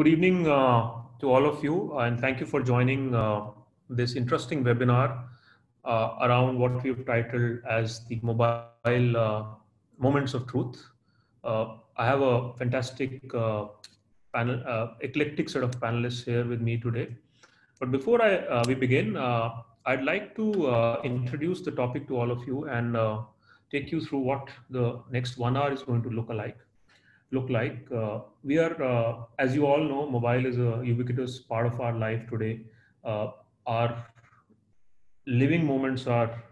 good evening uh, to all of you, and thank you for joining uh, this interesting webinar uh, around what we've titled as the mobile uh, moments of truth. Uh, I have a fantastic uh, panel, eclectic set of panelists here with me today. But before I we begin, I'd like to introduce the topic to all of you and take you through what the next one hour is going to look like look like. Uh, we are, uh, as you all know, mobile is a ubiquitous part of our life today. Uh, our living moments are,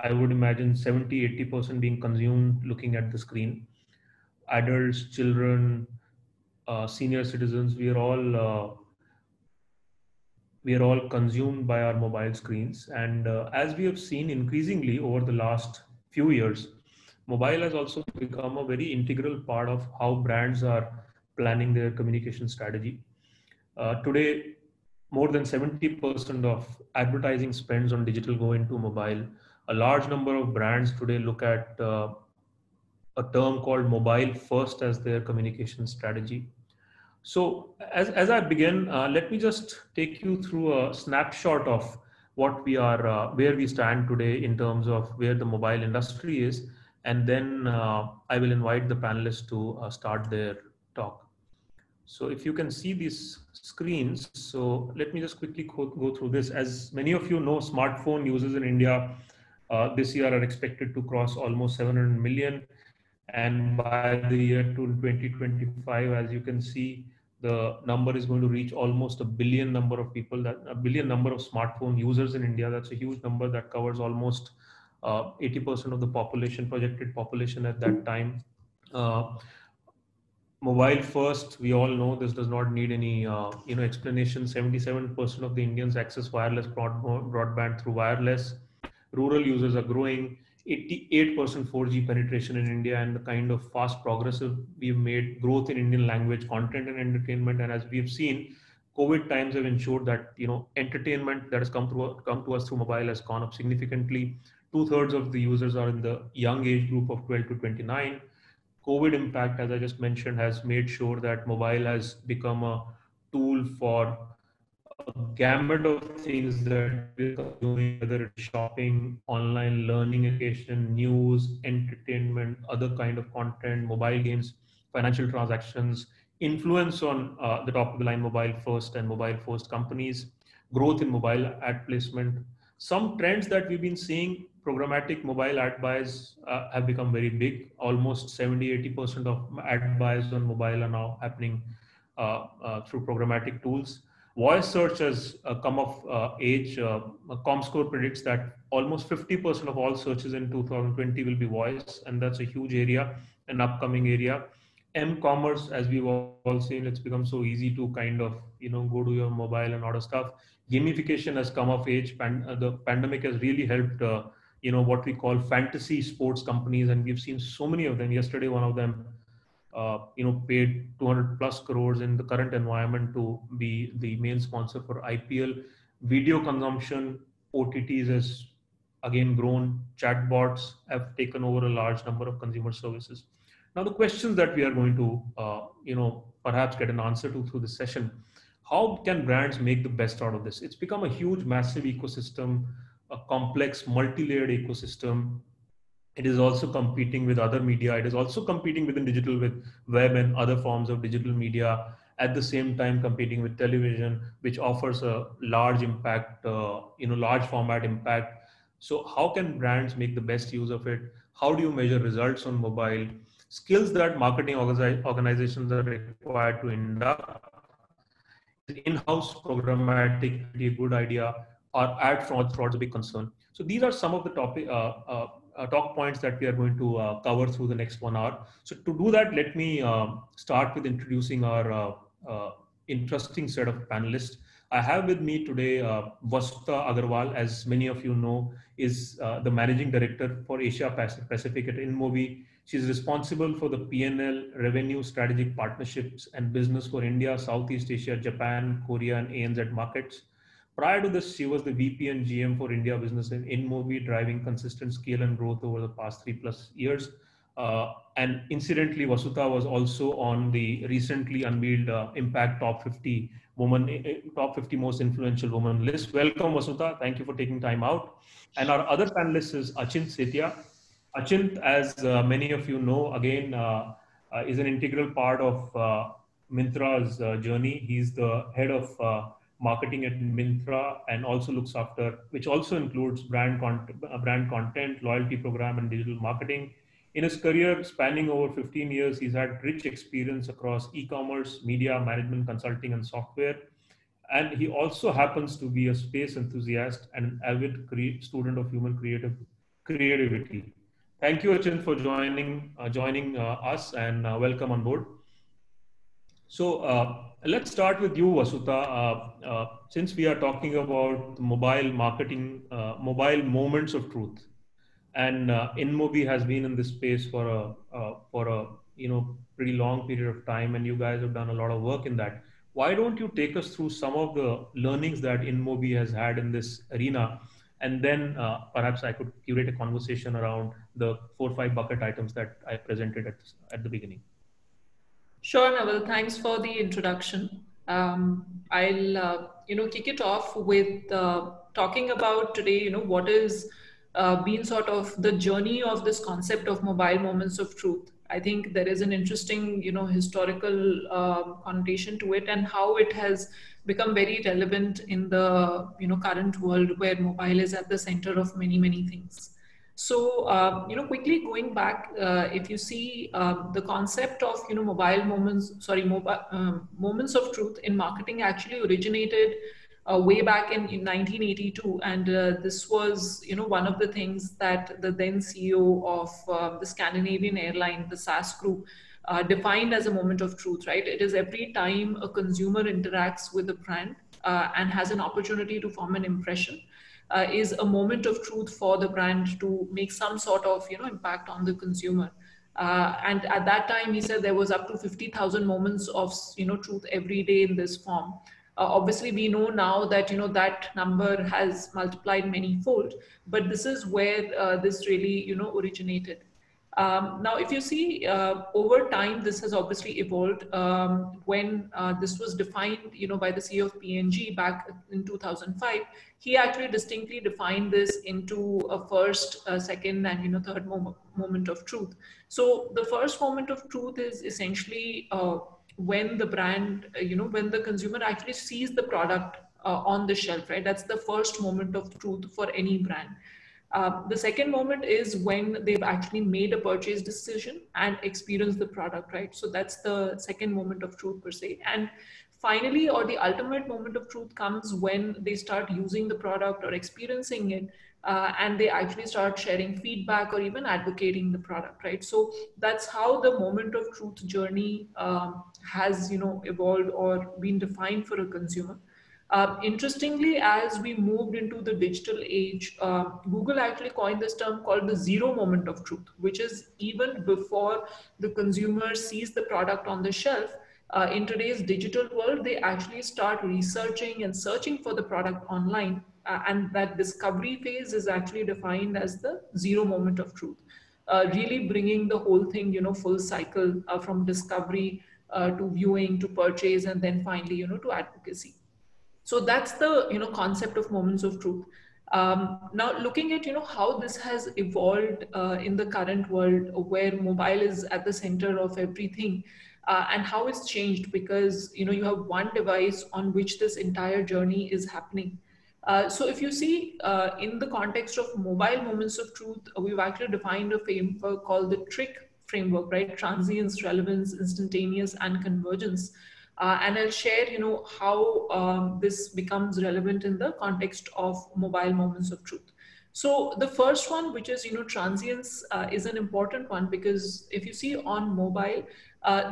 I would imagine, 70, 80% being consumed looking at the screen. Adults, children, uh, senior citizens, we are all uh, we are all consumed by our mobile screens. And uh, as we have seen increasingly over the last few years, mobile has also become a very integral part of how brands are planning their communication strategy. Uh, today, more than 70% of advertising spends on digital go into mobile. A large number of brands today look at uh, a term called mobile first as their communication strategy. So as, as I begin, uh, let me just take you through a snapshot of what we are, uh, where we stand today in terms of where the mobile industry is and then uh, I will invite the panelists to uh, start their talk. So if you can see these screens, so let me just quickly go, go through this. As many of you know, smartphone users in India uh, this year are expected to cross almost 700 million. And by the year to 2025, as you can see, the number is going to reach almost a billion number of people that a billion number of smartphone users in India. That's a huge number that covers almost 80% uh, of the population, projected population at that time. Uh, mobile first, we all know this does not need any uh, you know explanation. 77% of the Indians access wireless broadband through wireless. Rural users are growing. 88% 4G penetration in India and the kind of fast progressive we've made growth in Indian language content and entertainment. And as we've seen, COVID times have ensured that you know entertainment that has come through come to us through mobile has gone up significantly two thirds of the users are in the young age group of 12 to 29. COVID impact, as I just mentioned, has made sure that mobile has become a tool for a gamut of things that we're doing, whether it's shopping, online learning, education, news, entertainment, other kind of content, mobile games, financial transactions, influence on uh, the top of the line mobile first and mobile first companies, growth in mobile ad placement. Some trends that we've been seeing programmatic mobile ad buys uh, have become very big. Almost 70, 80% of ad buys on mobile are now happening uh, uh, through programmatic tools. Voice search has uh, come of uh, age. Uh, ComScore predicts that almost 50% of all searches in 2020 will be voice, and that's a huge area, an upcoming area. M-commerce, as we've all seen, it's become so easy to kind of you know go to your mobile and order stuff. Gamification has come of age. Pan- the pandemic has really helped you know what we call fantasy sports companies and we've seen so many of them. Yesterday one of them uh, you know paid 200 plus crores in the current environment to be the main sponsor for ipl video consumption otts has again grown. Chatbots have taken over a large number of consumer services. Now the questions that we are going to uh, you know perhaps get an answer to through this session. How can brands make the best out of this? It's become a huge massive ecosystem a complex multi-layered ecosystem. It is also competing with other media. It is also competing within digital with web and other forms of digital media at the same time competing with television which offers a large impact uh, you know large format impact. So how can brands make the best use of it? How do you measure results on mobile? Skills that marketing organizations are required to induct. In-house programmatic a good idea or ad fraud, fraud is a big concern. So these are some of the topic, uh, uh, uh, talk points that we are going to uh, cover through the next one hour. So to do that, let me um, start with introducing our uh, uh, interesting set of panelists. I have with me today uh, Vasudha Agarwal, as many of you know, is the managing director for Asia Pacific at InMobi. She's responsible for the P&L, revenue, strategic partnerships, and business for India, Southeast Asia, Japan, Korea, and ANZ markets. Prior to this, she was the VP and GM for India business in InMobi, driving consistent scale and growth over the past three plus years. Uh, and incidentally, Vasudha was also on the recently unveiled uh, Impact Top 50 Woman, eh, eh, Top 50 Most Influential Women list. Welcome, Vasudha. Thank you for taking time out. And our other panelist is Achint Setia. Achint, as uh, many of you know, again, uh, uh, is an integral part of uh, Myntra's journey. He's the head of marketing at Myntra, and also looks after, which also includes brand, con- brand content, loyalty program, and digital marketing. In his career spanning over 15 years, he's had rich experience across e-commerce, media, management, consulting, and software. And he also happens to be a space enthusiast and an avid cre- student of human creative creativity. Thank you, Achint, for joining uh, joining uh, us and uh, welcome on board. So uh, let's start with you, Vasudha. Uh, uh, since we are talking about mobile marketing, mobile moments of truth, and uh, InMobi has been in this space for a for a you know pretty long period of time, and you guys have done a lot of work in that. Why don't you take us through some of the learnings that InMobi has had in this arena? and then uh, perhaps I could curate a conversation around the four or five bucket items that I presented at, at the beginning. Sure, Naval. Thanks for the introduction. Um, I'll uh, you know kick it off with uh, talking about today. You know what is uh, been sort of the journey of this concept of mobile moments of truth. I think there is an interesting, you know, historical uh, connotation to it and how it has become very relevant in the, you know, current world where mobile is at the center of many, many things. So, uh, you know, quickly going back, uh, if you see uh, the concept of, you know, mobile moments, sorry, mobile um, moments of truth in marketing actually originated uh, way back in, in 1982 and uh, this was you know one of the things that the then ceo of uh, the scandinavian airline the SAS group defined as a moment of truth right? It is every time a consumer interacts with a brand and has an opportunity to form an impression uh, is a moment of truth for the brand to make some sort of you know impact on the consumer and at that time he said there was up to 50000 moments of you know truth every day in this form uh, obviously, we know now that you know that number has multiplied many fold, but this is where uh, this really you know originated. Um, now, if you see uh, over time, this has obviously evolved. Um, when uh, this was defined, you know, by the CEO of P&G back in 2005, he actually distinctly defined this into a first, uh, second, and you know, third moment moment of truth. So the first moment of truth is essentially uh, when the brand, uh, you know, when the consumer actually sees the product uh, on the shelf, right? That's the first moment of truth for any brand. Uh, the second moment is when they've actually made a purchase decision and experienced the product, right? So that's the second moment of truth per se. And finally, or the ultimate moment of truth comes when they start using the product or experiencing it uh, and they actually start sharing feedback or even advocating the product right so that's how the moment of truth journey um, has you know evolved or been defined for a consumer uh, interestingly, as we moved into the digital age, uh, Google actually coined this term called the zero moment of truth, which is even before the consumer sees the product on the shelf. Uh, in today's digital world, they actually start researching and searching for the product online uh, and that discovery phase is actually defined as the zero moment of truth uh, really bringing the whole thing you know full cycle uh, from discovery uh, to viewing to purchase and then finally you know to advocacy so that's the you know concept of moments of truth um, now looking at you know how this has evolved uh, in the current world where mobile is at the center of everything uh, and how it's changed because you know you have one device on which this entire journey is happening uh, so if you see uh, in the context of mobile moments of truth, uh, we've actually defined a framework called the TRIC framework, right? Transience, relevance, instantaneous, and convergence. Uh, and I'll share, you know, how um, this becomes relevant in the context of mobile moments of truth. So the first one, which is, you know, transience uh, is an important one because if you see on mobile,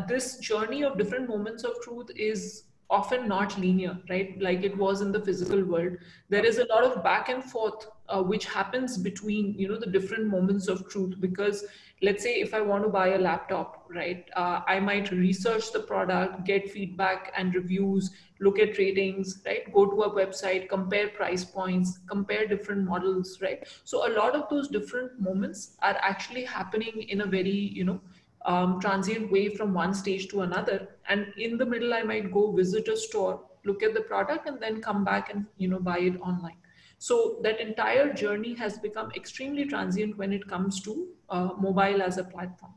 this journey of different moments of truth is often not linear, right? Like it was in the physical world. There is a lot of back and forth uh, which happens between you know the different moments of truth. Because let's say if i want to buy a laptop right uh, i might research the product get feedback and reviews look at ratings right go to a website compare price points compare different models right? So a lot of those different moments are actually happening in a very you know um, transient way from one stage to another. And in the middle i might go visit a store look at the product and then come back and you know buy it online so that entire journey has become extremely transient when it comes to uh, mobile as a platform.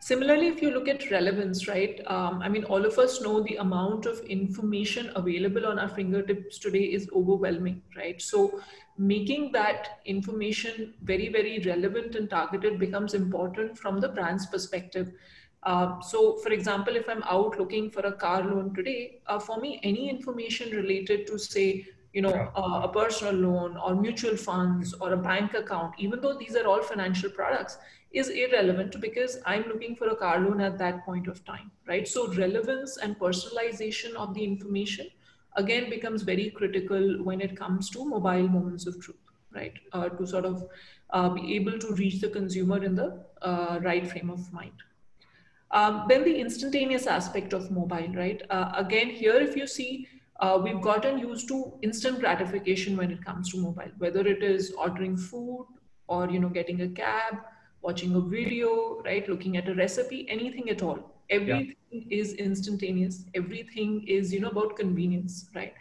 Similarly, if you look at relevance, right? Um, I mean, all of us know the amount of information available on our fingertips today is overwhelming, right? So making that information very, very relevant and targeted becomes important from the brand's perspective. Uh, so, for example, if I'm out looking for a car loan today, uh, for me, any information related to, say, you know, uh, a personal loan or mutual funds or a bank account, even though these are all financial products, is irrelevant because I'm looking for a car loan at that point of time, right? So relevance and personalization of the information again becomes very critical when it comes to mobile moments of truth, right? Uh, to sort of uh, be able to reach the consumer in the uh, right frame of mind. Um, then the instantaneous aspect of mobile, right? Uh, again, here, if you see, uh, we've gotten used to instant gratification when it comes to mobile, whether it is ordering food or you know getting a cab, watching a video, right, looking at a recipe, anything at all. Everything yeah. is instantaneous. Everything is you know about convenience, right?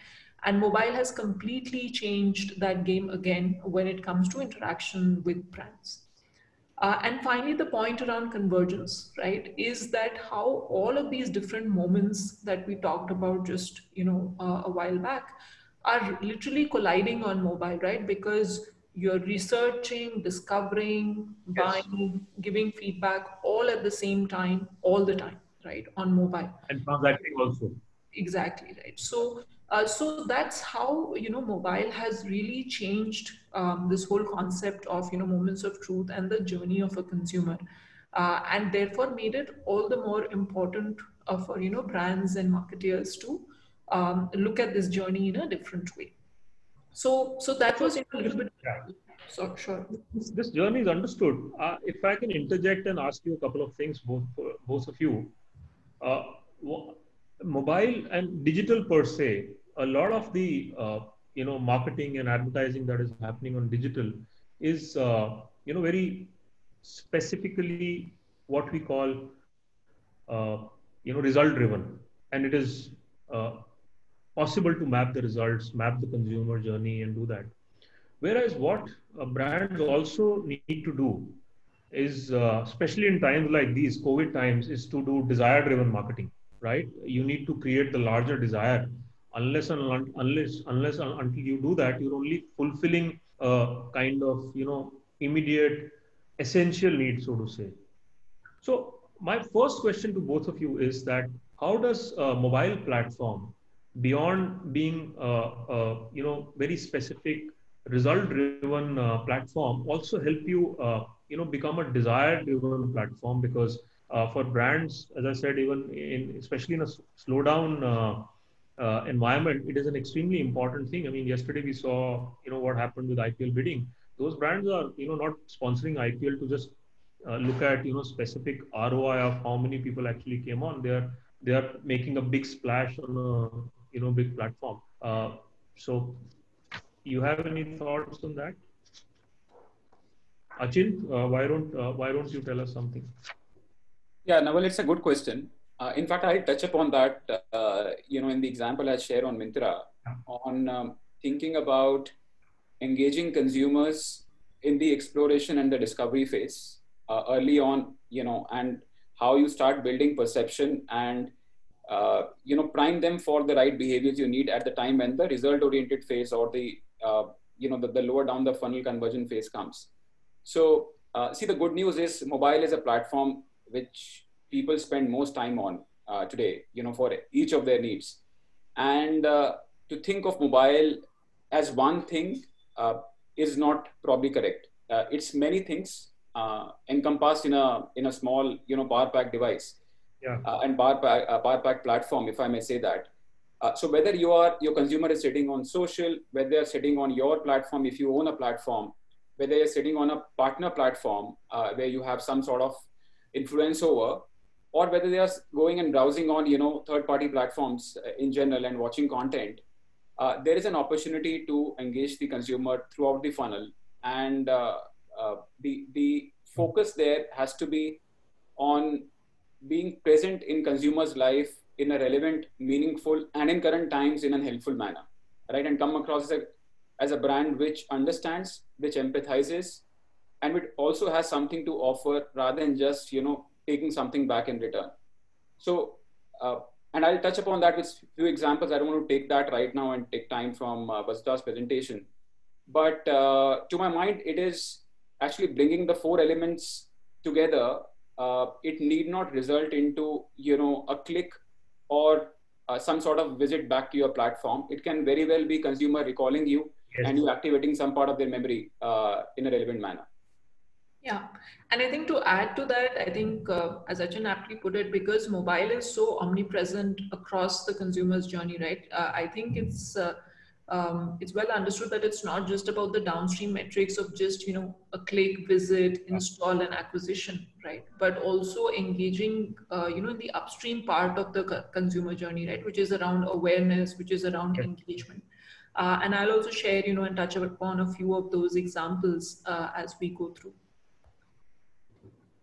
And mobile has completely changed that game again when it comes to interaction with brands. Uh, and finally, the point around convergence, right, is that how all of these different moments that we talked about just, you know, uh, a while back are literally colliding on mobile, right? Because you're researching, discovering, yes. buying, giving feedback all at the same time, all the time, right, on mobile. And transacting also. Exactly, right. So uh, so that's how you know mobile has really changed um, this whole concept of you know moments of truth and the journey of a consumer, uh, and therefore made it all the more important uh, for you know brands and marketers to um, look at this journey in a different way. So so that was a little bit. Yeah. So sure. This, this journey is understood. Uh, if I can interject and ask you a couple of things, both both of you. Uh, mobile and digital per se, a lot of the uh, you know marketing and advertising that is happening on digital is uh, you know very specifically what we call uh, you know result driven, and it is uh, possible to map the results, map the consumer journey, and do that. Whereas what brands also need to do is, uh, especially in times like these COVID times, is to do desire driven marketing right? You need to create the larger desire. Unless and unless unless until you do that, you're only fulfilling a kind of you know immediate essential need, so to say. So my first question to both of you is that how does a mobile platform, beyond being a, a you know very specific result-driven uh, platform, also help you uh, you know become a desire-driven platform because uh, for brands, as I said, even in especially in a slowdown uh, uh, environment, it is an extremely important thing. I mean, yesterday we saw you know what happened with IPL bidding. Those brands are you know not sponsoring IPL to just uh, look at you know specific ROI of how many people actually came on. They are they are making a big splash on a you know big platform. Uh, so, you have any thoughts on that? Achin, uh, why don't why don't you tell us something? Yeah, Naval, it's a good question. Uh, in fact, I touch upon that, uh, you know, in the example I share on Myntra, on um, thinking about engaging consumers in the exploration and the discovery phase uh, early on, you know, and how you start building perception and, uh, you know, prime them for the right behaviors you need at the time when the result-oriented phase or the, uh, you know, the, the lower down the funnel conversion phase comes. So, uh, see, the good news is mobile is a platform which people spend most time on uh, today, you know, for each of their needs. And uh, to think of mobile as one thing uh, is not probably correct. Uh, it's many things uh, encompassed in a in a small, you know, power pack device. Yeah. Uh, and power pack, power pack platform, if I may say that. Uh, so whether you are your consumer is sitting on social, whether they're sitting on your platform, if you own a platform, whether you're sitting on a partner platform uh, where you have some sort of influence over, or whether they are going and browsing on you know third-party platforms uh, in general and watching content, uh, there is an opportunity to engage the consumer throughout the funnel, and uh, uh, the the focus there has to be on being present in consumers' life in a relevant, meaningful, and in current times in a helpful manner, right? And come across as a, as a brand which understands, which empathizes, and which also has something to offer rather than just you know taking something back in return. So, uh, and I'll touch upon that with a few examples. I don't want to take that right now and take time from uh, presentation. But uh, to my mind, it is actually bringing the four elements together. Uh, it need not result into you know a click or uh, some sort of visit back to your platform. It can very well be consumer recalling you yes. and you activating some part of their memory uh, in a relevant manner. Yeah, and I think to add to that, I think uh, as Achin aptly put it, because mobile is so omnipresent across the consumer's journey, right? Uh, I think it's uh, um, it's well understood that it's not just about the downstream metrics of just you know a click, visit, install, and acquisition, right? But also engaging, uh, you know, in the upstream part of the consumer journey, right, which is around awareness, which is around engagement. Uh, and I'll also share, you know, and touch upon a few of those examples uh, as we go through.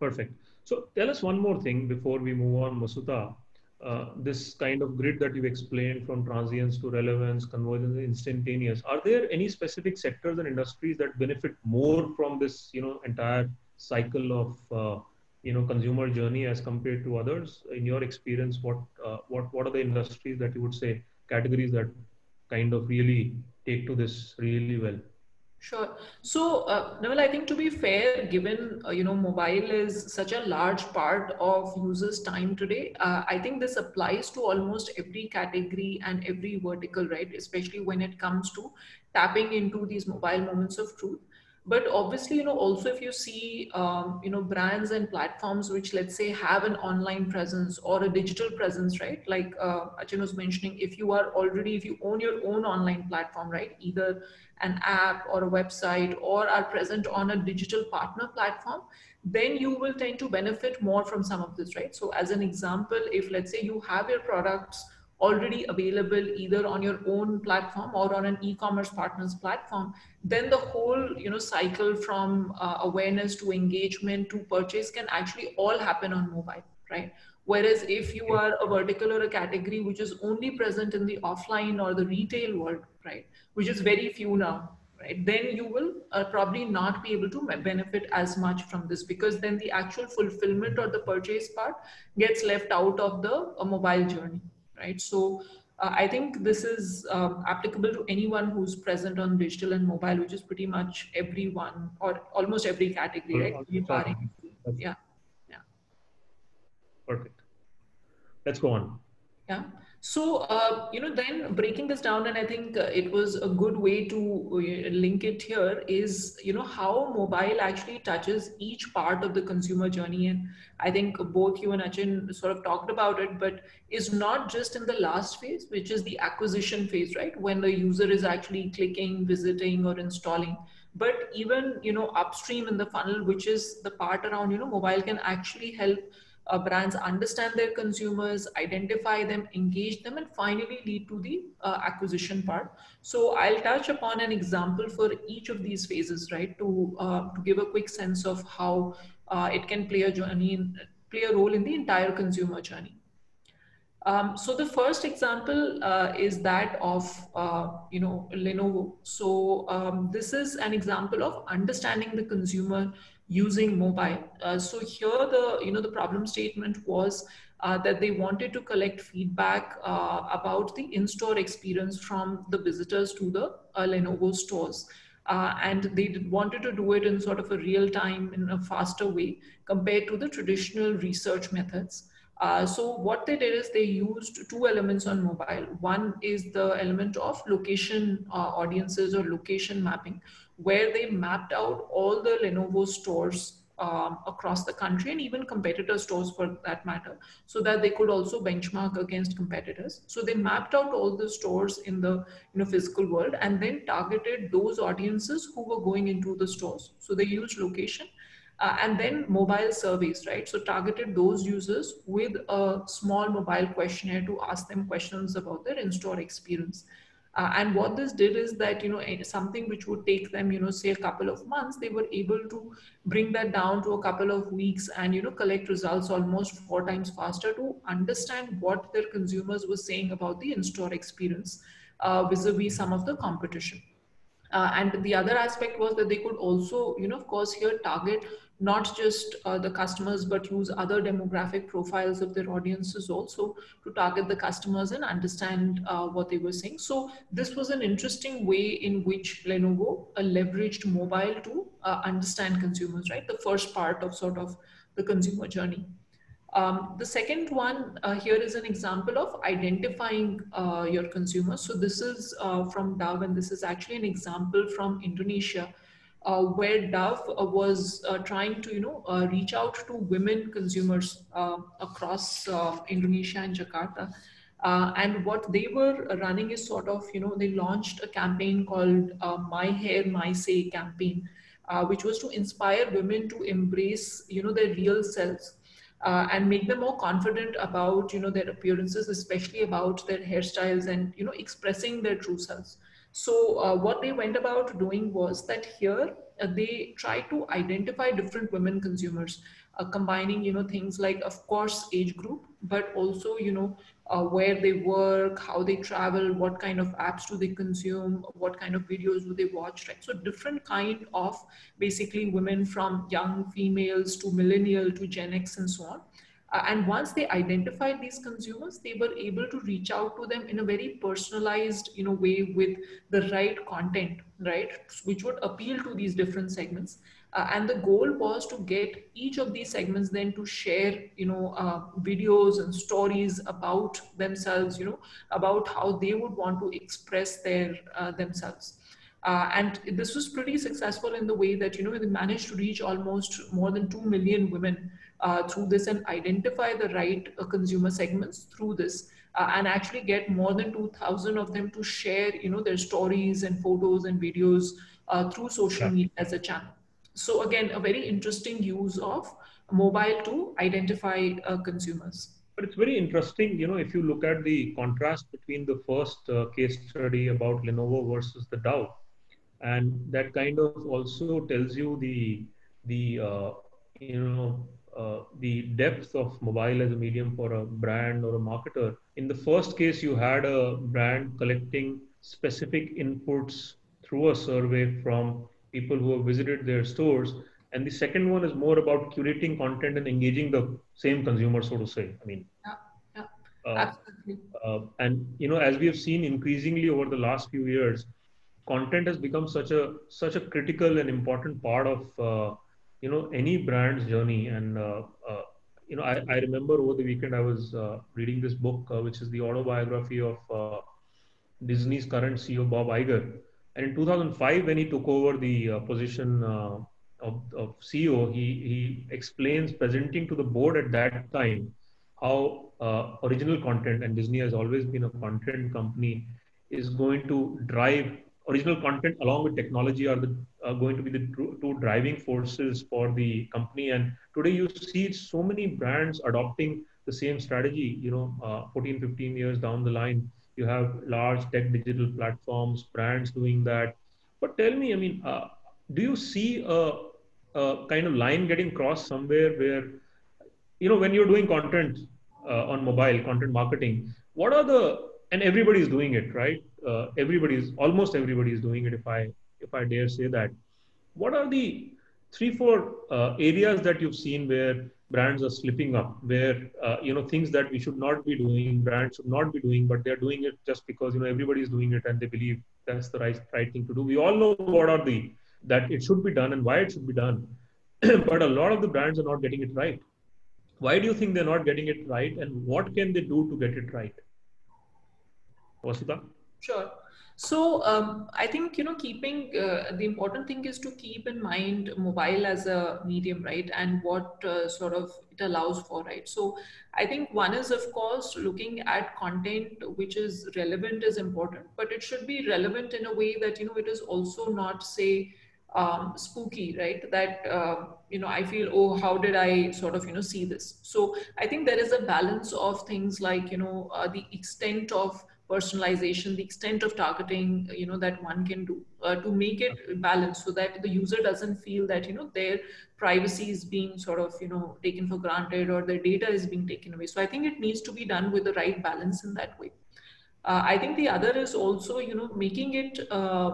Perfect. So tell us one more thing before we move on, Vasudha. Uh, this kind of grid that you explained from transience to relevance, convergence, instantaneous. Are there any specific sectors and industries that benefit more from this, you know, entire cycle of, uh, you know, consumer journey as compared to others? In your experience, what uh, what what are the industries that you would say categories that kind of really take to this really well? Sure. So, uh, Naval, I think to be fair, given uh, you know mobile is such a large part of users' time today, uh, I think this applies to almost every category and every vertical, right? Especially when it comes to tapping into these mobile moments of truth but obviously you know also if you see um, you know brands and platforms which let's say have an online presence or a digital presence right? Like uh, Achin was mentioning if you are already if you own your own online platform right? Either an app or a website or are present on a digital partner platform then you will tend to benefit more from some of this right? So as an example if let's say you have your products already available either on your own platform or on an e-commerce partner's platform then the whole you know cycle from uh, awareness to engagement to purchase can actually all happen on mobile right? Whereas if you are a vertical or a category which is only present in the offline or the retail world right which is very few now right then you will uh, probably not be able to benefit as much from this because then the actual fulfillment or the purchase part gets left out of the uh, mobile journey right? So uh, I think this is um, applicable to anyone who's present on digital and mobile, which is pretty much everyone or almost every category, right? Yeah. Yeah. Perfect. Let's go on. Yeah. So, uh, you know, then breaking this down, and I think uh, it was a good way to uh, link it here is, you know, how mobile actually touches each part of the consumer journey. And I think both you and Achin sort of talked about it, but is not just in the last phase, which is the acquisition phase, right? When the user is actually clicking, visiting, or installing. But even, you know, upstream in the funnel, which is the part around, you know, mobile can actually help uh, brands understand their consumers, identify them, engage them, and finally lead to the uh, acquisition part. So I'll touch upon an example for each of these phases, right, to, uh, to give a quick sense of how uh, it can play a journey, play a role in the entire consumer journey. Um, so the first example uh, is that of uh, you know Lenovo. So um, this is an example of understanding the consumer using mobile. Uh, so here the you know the problem statement was uh, that they wanted to collect feedback uh, about the in-store experience from the visitors to the uh, Lenovo stores. Uh, and they wanted to do it in sort of a real time in a faster way compared to the traditional research methods. Uh, so what they did is they used two elements on mobile. One is the element of location audiences or location mapping, where they mapped out all the Lenovo stores um, across the country and even competitor stores for that matter, so that they could also benchmark against competitors. So they mapped out all the stores in the you know, physical world and then targeted those audiences who were going into the stores. So they used location uh, and then mobile surveys, right? So targeted those users with a small mobile questionnaire to ask them questions about their in-store experience. Uh, and what this did is that, you know, something which would take them, you know, say a couple of months, they were able to bring that down to a couple of weeks and, you know, collect results almost four times faster to understand what their consumers were saying about the in-store experience uh, vis-a-vis some of the competition. Uh, and the other aspect was that they could also, you know, of course, here target not just uh, the customers, but use other demographic profiles of their audiences also to target the customers and understand uh, what they were saying. So this was an interesting way in which Lenovo uh, leveraged mobile to uh, understand consumers, right? The first part of sort of the consumer journey. Um, the second one uh, here is an example of identifying uh, your consumers. So this is uh, from Dove, and this is actually an example from Indonesia, uh, where Dove uh, was uh, trying to, you know, reach out to women consumers across Indonesia and Jakarta. and what they were running is sort of, you know, they launched a campaign called My Hair, My Say campaign, which was to inspire women to embrace, you know, their real selves. Uh, and make them more confident about you know their appearances especially about their hairstyles and you know expressing their true selves. So uh, what they went about doing was that here uh, they try to identify different women consumers, uh, combining you know things like of course age group, but also you know uh, where they work, how they travel, what kind of apps do they consume, what kind of videos do they watch, right? So different kind of basically women from young females to millennial to Gen X and so on. Uh, and once they identified these consumers, they were able to reach out to them in a very personalized, you know, way with the right content, right, which would appeal to these different segments. Uh, and the goal was to get each of these segments then to share, you know, uh, videos and stories about themselves, you know, about how they would want to express their uh, themselves. Uh, and this was pretty successful in the way that, you know, they managed to reach almost more than 2 million women uh, through this and identify the right uh, consumer segments through this uh, and actually get more than 2000 of them to share you know their stories and photos and videos uh, through social yeah. media as a channel so again a very interesting use of mobile to identify uh, consumers but it's very interesting you know if you look at the contrast between the first uh, case study about lenovo versus the dove and that kind of also tells you the the you know uh, the depth of mobile as a medium for a brand or a marketer. In the first case, you had a brand collecting specific inputs through a survey from people who have visited their stores. And the second one is more about curating content and engaging the same consumer, so to say. I mean, yeah, yeah, uh, absolutely. Uh, and you know, as we have seen increasingly over the last few years, content has become such a such a critical and important part of uh, you know any brand's journey and uh, uh, you know I, I remember over the weekend i was uh, reading this book uh, which is the autobiography of uh, disney's current ceo bob Iger and in 2005 when he took over the uh, position of, of, ceo he, he explains presenting to the board at that time how original content and disney has always been a content company is going to drive original content along with technology are the uh, going to be the two driving forces for the company. And today you see so many brands adopting the same strategy you know uh, 14 15 years down the line you have large tech digital platforms brands doing that. But tell me i mean uh, do you see a, a, kind of line getting crossed somewhere where you know when you're doing content uh, on mobile content marketing what are the and everybody is doing it right? Uh, everybody is almost everybody is doing it if i if i dare say that. What are the three four uh, areas that you've seen where brands are slipping up where uh, you know things that we should not be doing brands should not be doing but they're doing it just because you know everybody is doing it and they believe that's the right right thing to do we all know what are the that it should be done and why it should be done but a lot of the brands are not getting it right why do you think they're not getting it right and what can they do to get it right Vasudha? Sure. So um, I think you know keeping uh, the important thing is to keep in mind mobile as a medium, right, and what uh, sort of it allows for, right. So I think one is of course looking at content which is relevant is important, but it should be relevant in a way that you know it is also not say um, spooky, right? That uh, you know I feel oh how did I sort of you know see this? So I think there is a balance of things like you know uh, the extent of personalization, the extent of targeting, you know, that one can do uh, to make it balanced so that the user doesn't feel that, you know, their privacy is being sort of, you know, taken for granted or their data is being taken away. So I think it needs to be done with the right balance in that way. Uh, I think the other is also, you know, making it, uh,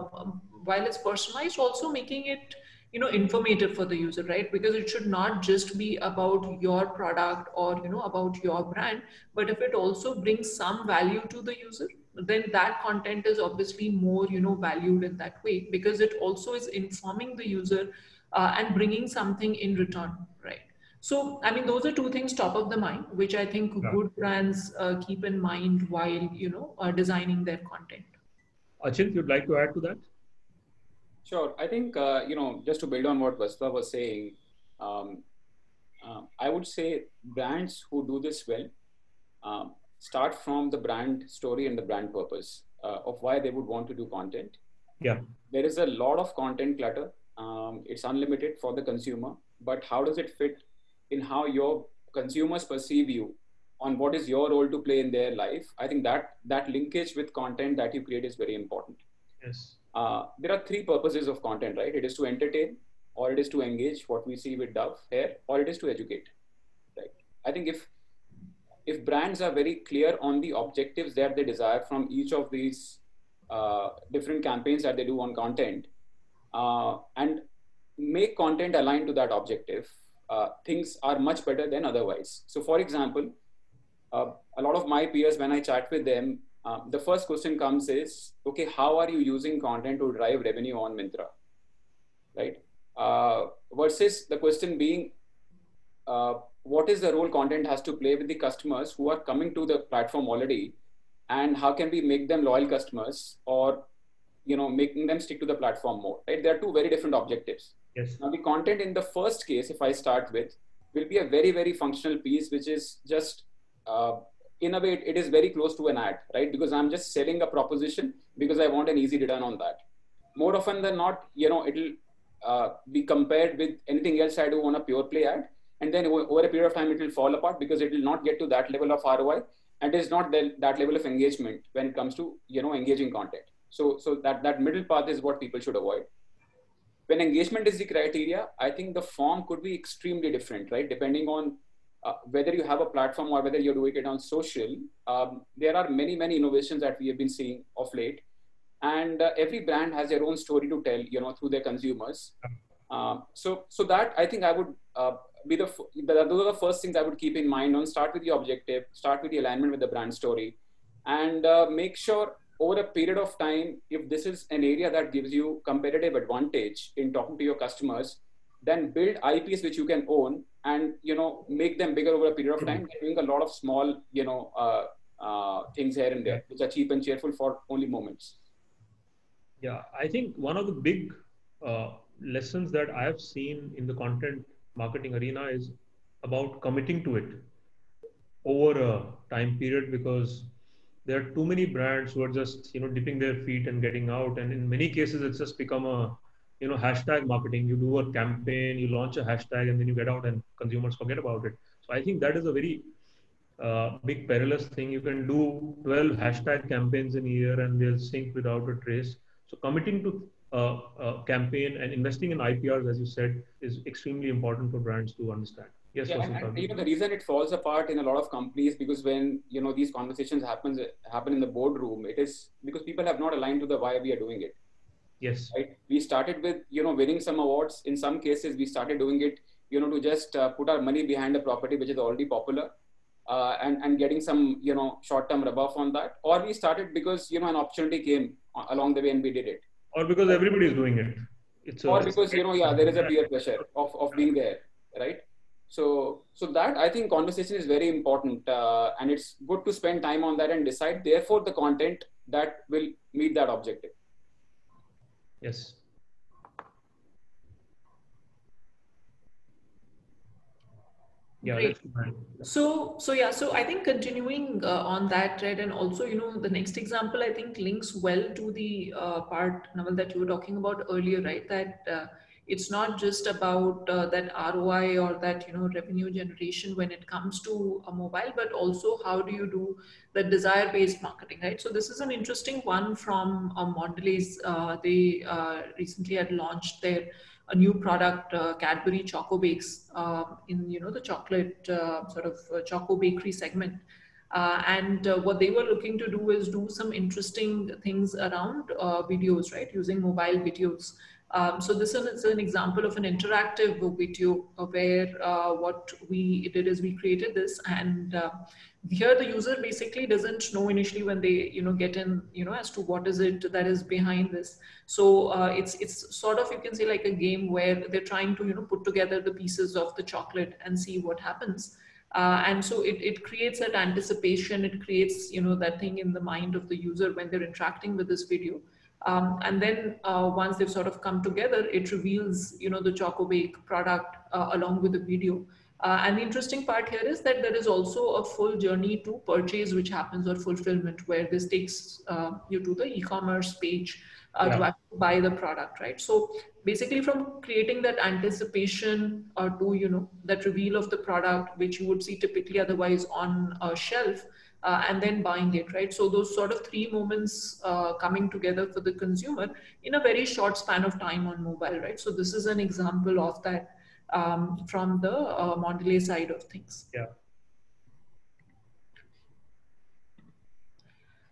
while it's personalized, also making it, you know informative for the user right? Because it should not just be about your product or you know about your brand but if it also brings some value to the user then that content is obviously more you know valued in that way because it also is informing the user uh, and bringing something in return right? So i mean those are two things top of the mind which i think yeah. good brands uh, keep in mind while you know uh, designing their content. Achint, you'd like to add to that Sure. I think, uh, you know, just to build on what Vasudha was saying, um, uh, I would say brands who do this well um, start from the brand story and the brand purpose uh, of why they would want to do content. Yeah. There is a lot of content clutter. Um, it's unlimited for the consumer, but how does it fit in how your consumers perceive you on what is your role to play in their life? I think that that linkage with content that you create is very important. Yes uh, there are three purposes of content, right? It is to entertain, or it is to engage, what we see with Dove here, or it is to educate, right? I think if if brands are very clear on the objectives that they desire from each of these uh, different campaigns that they do on content, uh, and make content aligned to that objective, uh, things are much better than otherwise. So, for example, uh, a lot of my peers, when I chat with them, um, the first question comes is, okay, how are you using content to drive revenue on Myntra, right? Uh, versus the question being, uh, what is the role content has to play with the customers who are coming to the platform already, and how can we make them loyal customers or, you know, making them stick to the platform more, right? There are two very different objectives. Yes. Now the content in the first case, if I start with, will be a very very functional piece, which is just uh, in a way it, is very close to an ad right? Because i'm just selling a proposition because i want an easy return on that. More often than not you know it'll uh, be compared with anything else i do on a pure play ad. And then over a period of time it will fall apart because it will not get to that level of roi and is not that level of engagement when it comes to you know engaging content. So so that that middle path is what people should avoid. When engagement is the criteria i think the form could be extremely different right? Depending on uh, whether you have a platform or whether you're doing it on social, um, there are many, many innovations that we have been seeing of late. And uh, every brand has their own story to tell, you know, through their consumers. Um, so, so that I think I would uh, be the, those are the first things I would keep in mind on start with the objective, start with the alignment with the brand story and uh, make sure over a period of time, if this is an area that gives you competitive advantage in talking to your customers, then build IPs which you can own and you know make them bigger over a period of time. They're doing a lot of small you know uh, uh, things here and there which are cheap and cheerful for only moments. Yeah, I think one of the big uh, lessons that I have seen in the content marketing arena is about committing to it over a time period because there are too many brands who are just you know dipping their feet and getting out and in many cases it's just become a you know hashtag marketing you do a campaign you launch a hashtag and then you get out and consumers forget about it. So i think that is a very uh, big perilous thing. You can do 12 hashtag campaigns in a year and they'll sync without a trace. So committing to uh, a campaign and investing in iprs as you said is extremely important for brands to understand. Yes, yeah, and, and, you know the reason it falls apart in a lot of companies because when you know these conversations happens happen in the boardroom, it is because people have not aligned to the why we are doing it. Yes. Right. We started with you know winning some awards. In some cases, we started doing it you know to just uh, put our money behind a property which is already popular. Uh, and and getting some you know short term rebuff on that, or we started because you know an opportunity came along the way and we did it, or because everybody is doing it. It's or because you know yeah there is a peer pressure of of being there, right? So so that I think conversation is very important, uh, and it's good to spend time on that and decide. Therefore, the content that will meet that objective. Yes. yeah Great. so so yeah so i think continuing uh, on that thread and also you know the next example i think links well to the uh, part Naval that you were talking about earlier right that uh, it's not just about uh, that roi or that you know revenue generation when it comes to a mobile but also how do you do the desire based marketing right so this is an interesting one from uh, Mondelez uh, they uh, recently had launched their a new product, uh, Cadbury Choco Bakes, uh, in you know the chocolate uh, sort of uh, choco bakery segment. Uh, and uh, what they were looking to do is do some interesting things around videos, right, using mobile videos. Um, so this is an example of an interactive video where what we did is we created this and here the user basically doesn't know initially when they you know get in you know as to what is it that is behind this. So uh, it's it's sort of you can say like a game where they're trying to you know put together the pieces of the chocolate and see what happens. Uh, and so it, it creates that anticipation. It creates you know that thing in the mind of the user when they're interacting with this video um, and then uh, once they've sort of come together it reveals you know the choco bake product uh, along with the video uh, and the interesting part here is that there is also a full journey to purchase which happens or fulfillment where this takes uh, you to the e-commerce page uh, yeah. to buy the product, right? So basically from creating that anticipation uh, to, you know, that reveal of the product, which you would see typically otherwise on a shelf, uh, and then buying it, right? So those sort of three moments uh, coming together for the consumer in a very short span of time on mobile, right? So this is an example of that um, from the uh, Mondelez side of things. Yeah.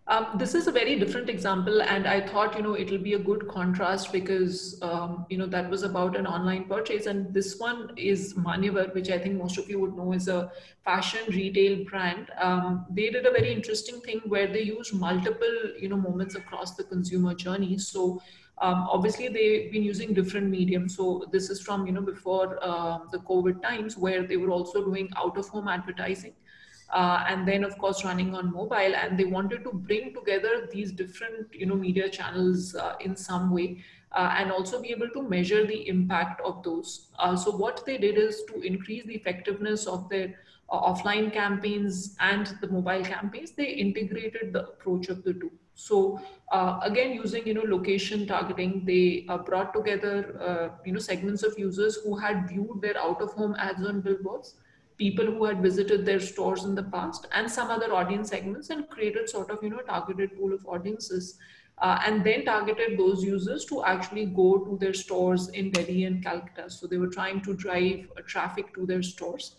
Um, this is a very different example, and I thought you know it'll be a good contrast because um, you know that was about an online purchase, and this one is Manyavar, which I think most of you would know is a fashion retail brand. Um, they did a very interesting thing where they used multiple you know moments across the consumer journey. So um, obviously, they've been using different mediums. So this is from you know before uh, the COVID times where they were also doing out of home advertising. Uh, and then of course running on mobile and they wanted to bring together these different you know media channels uh, in some way uh, and also be able to measure the impact of those. Uh, so what they did is to increase the effectiveness of their uh, offline campaigns and the mobile campaigns they integrated the approach of the two. So uh, again, using you know location targeting, they uh, brought together uh, you know segments of users who had viewed their out-of-home ads on billboards, people who had visited their stores in the past, and some other audience segments, and created sort of you know targeted pool of audiences, uh, and then targeted those users to actually go to their stores in Delhi and Calcutta. So they were trying to drive traffic to their stores.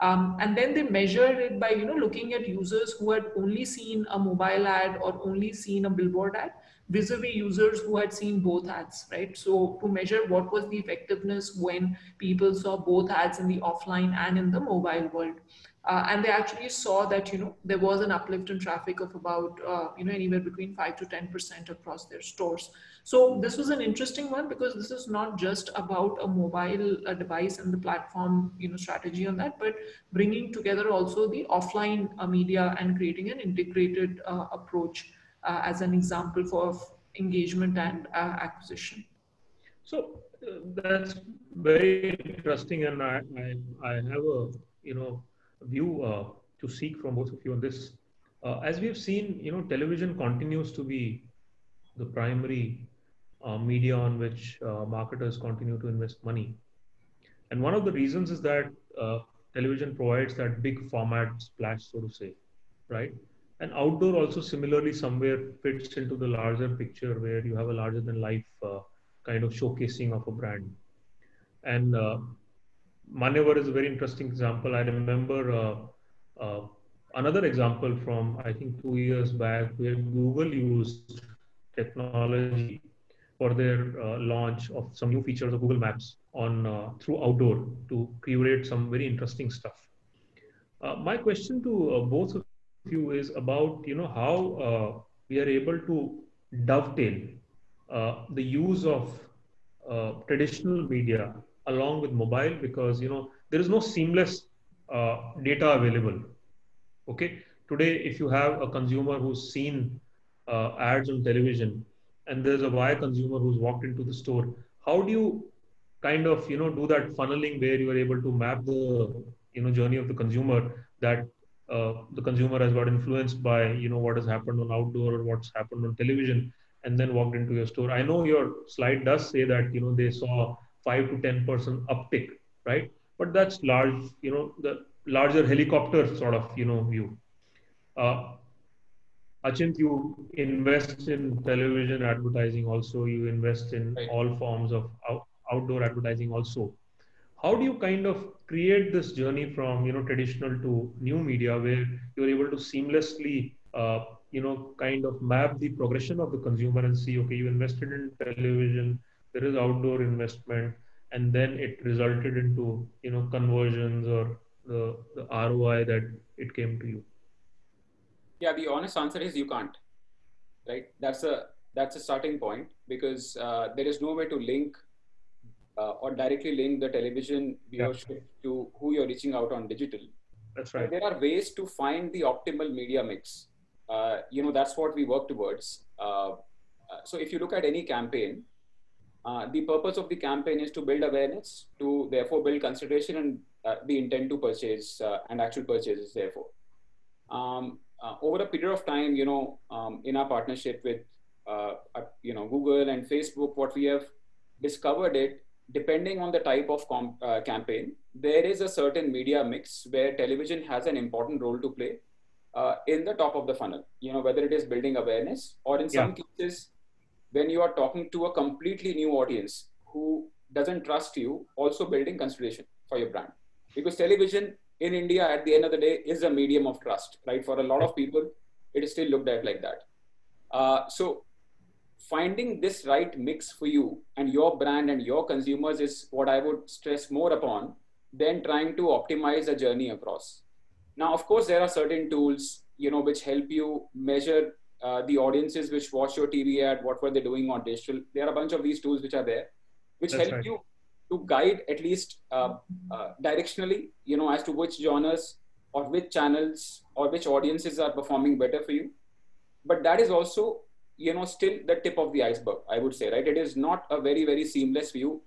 Um, and then they measured it by, you know, looking at users who had only seen a mobile ad or only seen a billboard ad vis-a-vis users who had seen both ads, right? So to measure what was the effectiveness when people saw both ads in the offline and in the mobile world. Uh, and they actually saw that you know there was an uplift in traffic of about uh, you know anywhere between five to ten percent across their stores. So this was an interesting one because this is not just about a mobile uh, device and the platform you know strategy on that, but bringing together also the offline uh, media and creating an integrated uh, approach as an example for engagement and acquisition. So that's very interesting, and I, I I have a you know view uh, to seek from both of you on this. Uh, as we have seen, you know, television continues to be the primary uh, media on which uh, marketers continue to invest money. And one of the reasons is that uh, television provides that big format splash, so to say, right? And outdoor also similarly somewhere fits into the larger picture where you have a larger than life uh, kind of showcasing of a brand. And Manyavar is a very interesting example. I remember uh, uh, another example from I think two years back where Google used technology for their uh, launch of some new features of Google Maps on uh, through outdoor to curate some very interesting stuff. Uh, my question to uh, both of you is about you know how we are able to dovetail the use of traditional media along with mobile because you know there is no seamless uh, data available. Okay? Today if you have a consumer who's seen uh, ads on television and there's a wire consumer who's walked into the store how do you kind of you know do that funneling where you are able to map the you know journey of the consumer that uh, the consumer has got influenced by you know what has happened on outdoor or what's happened on television and then walked into your store i know your slide does say that you know they saw 5 to 10 percent uptick right but that's large you know the larger helicopter sort of you know view uh, Achint, you invest in television advertising also, you invest in right. all forms of out, outdoor advertising also. How do you kind of create this journey from you know traditional to new media where you're able to seamlessly uh, you know kind of map the progression of the consumer and see okay you invested in television there is outdoor investment and then it resulted into you know conversions or the, the ROI that it came to you? Yeah the honest answer is you can't right? That's a that's a starting point because uh, there is no way to link uh, or directly link the television viewership yeah. to who you're reaching out on digital. That's right. There are ways to find the optimal media mix. Uh, you know that's what we work towards. Uh, uh, so if you look at any campaign uh, the purpose of the campaign is to build awareness to therefore build consideration and the intent to purchase and actual purchases therefore. Um, uh, over a period of time, you know, um, in our partnership with, uh, uh, you know, Google and Facebook, what we have discovered it, depending on the type of uh, campaign, there is a certain media mix where television has an important role to play uh, in the top of the funnel. You know, whether it is building awareness or in some yeah. cases, when you are talking to a completely new audience who doesn't trust you, also building consideration for your brand. Because television in India, at the end of the day, is a medium of trust, right? For a lot of people, it is still looked at like that. Uh, so finding this right mix for you and your brand and your consumers is what I would stress more upon than trying to optimize the journey across. Now, of course, there are certain tools, you know, which help you measure uh, the audiences which watch your TV ad, what were they doing on digital. There are a bunch of these tools which are there, which That's help right. you to guide at least uh, uh, directionally, you know, as to which genres or which channels or which audiences are performing better for you. But that is also, you know, still the tip of the iceberg, I would say, right? It is not a very, very seamless view.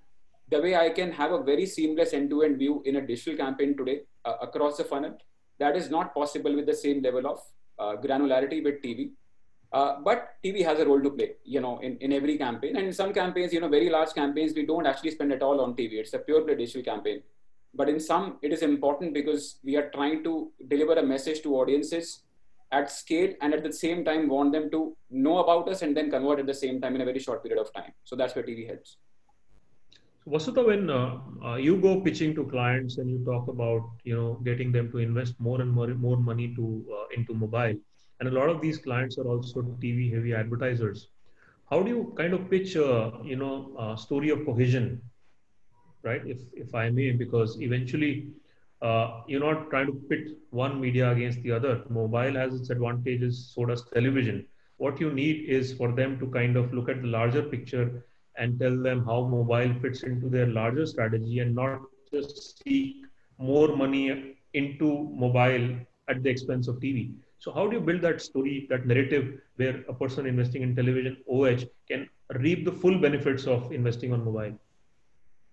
The way I can have a very seamless end-to-end view in a digital campaign today uh, across the funnel, that is not possible with the same level of uh, granularity with TV. Uh, but TV has a role to play, you know, in, in every campaign. And in some campaigns, you know, very large campaigns, we don't actually spend at all on TV. It's a purely digital campaign. But in some, it is important because we are trying to deliver a message to audiences at scale and at the same time want them to know about us and then convert at the same time in a very short period of time. So that's where TV helps. Vasudha, when uh, uh, you go pitching to clients and you talk about, you know, getting them to invest more and more, more money to uh, into mobile, and a lot of these clients are also tv heavy advertisers how do you kind of pitch a you know a story of cohesion right if if i may because eventually uh, you're not trying to pit one media against the other. Mobile has its advantages so does television. What you need is for them to kind of look at the larger picture and tell them how mobile fits into their larger strategy and not just seek more money into mobile at the expense of tv so how do you build that story, that narrative where a person investing in television OH can reap the full benefits of investing on mobile?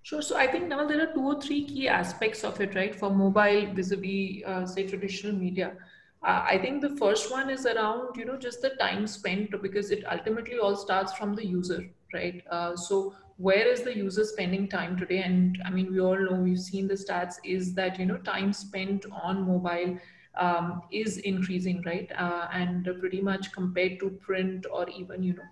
Sure. So I think now there are two or three key aspects of it, right? For mobile vis-a-vis, uh, say, traditional media. Uh, I think the first one is around, you know, just the time spent because it ultimately all starts from the user, right? Uh, so where is the user spending time today? And I mean, we all know, we've seen the stats is that, you know, time spent on mobile um, is increasing, right? Uh, and pretty much compared to print or even, you know,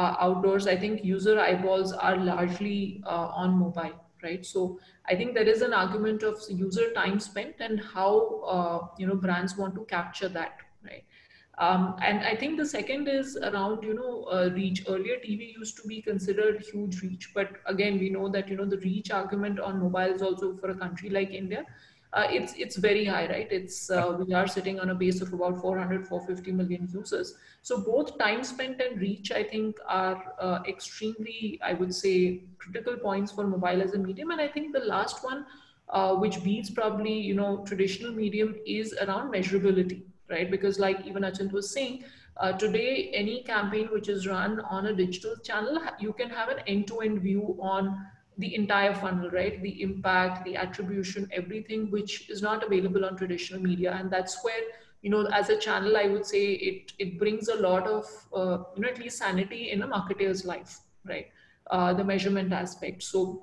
outdoors, I think user eyeballs are largely uh, on mobile, right? So I think there is an argument of user time spent and how, uh, you know, brands want to capture that, right? Um, and I think the second is around, you know, uh, reach. Earlier, TV used to be considered huge reach, but again, we know that, you know, the reach argument on mobile is also for a country like India uh, it's it's very high, right? It's uh, we are sitting on a base of about 400, 450 million users. So both time spent and reach, I think, are uh, extremely, I would say, critical points for mobile as a medium. And I think the last one, uh, which beats probably you know traditional medium, is around measurability, right? Because like even Achint was saying, uh, today any campaign which is run on a digital channel you can have an end-to-end view on the entire funnel right? The impact the attribution everything which is not available on traditional media. And that's where you know as a channel i would say it it brings a lot of uh, you know at least sanity in a marketer's life right? Uh, the measurement aspect. So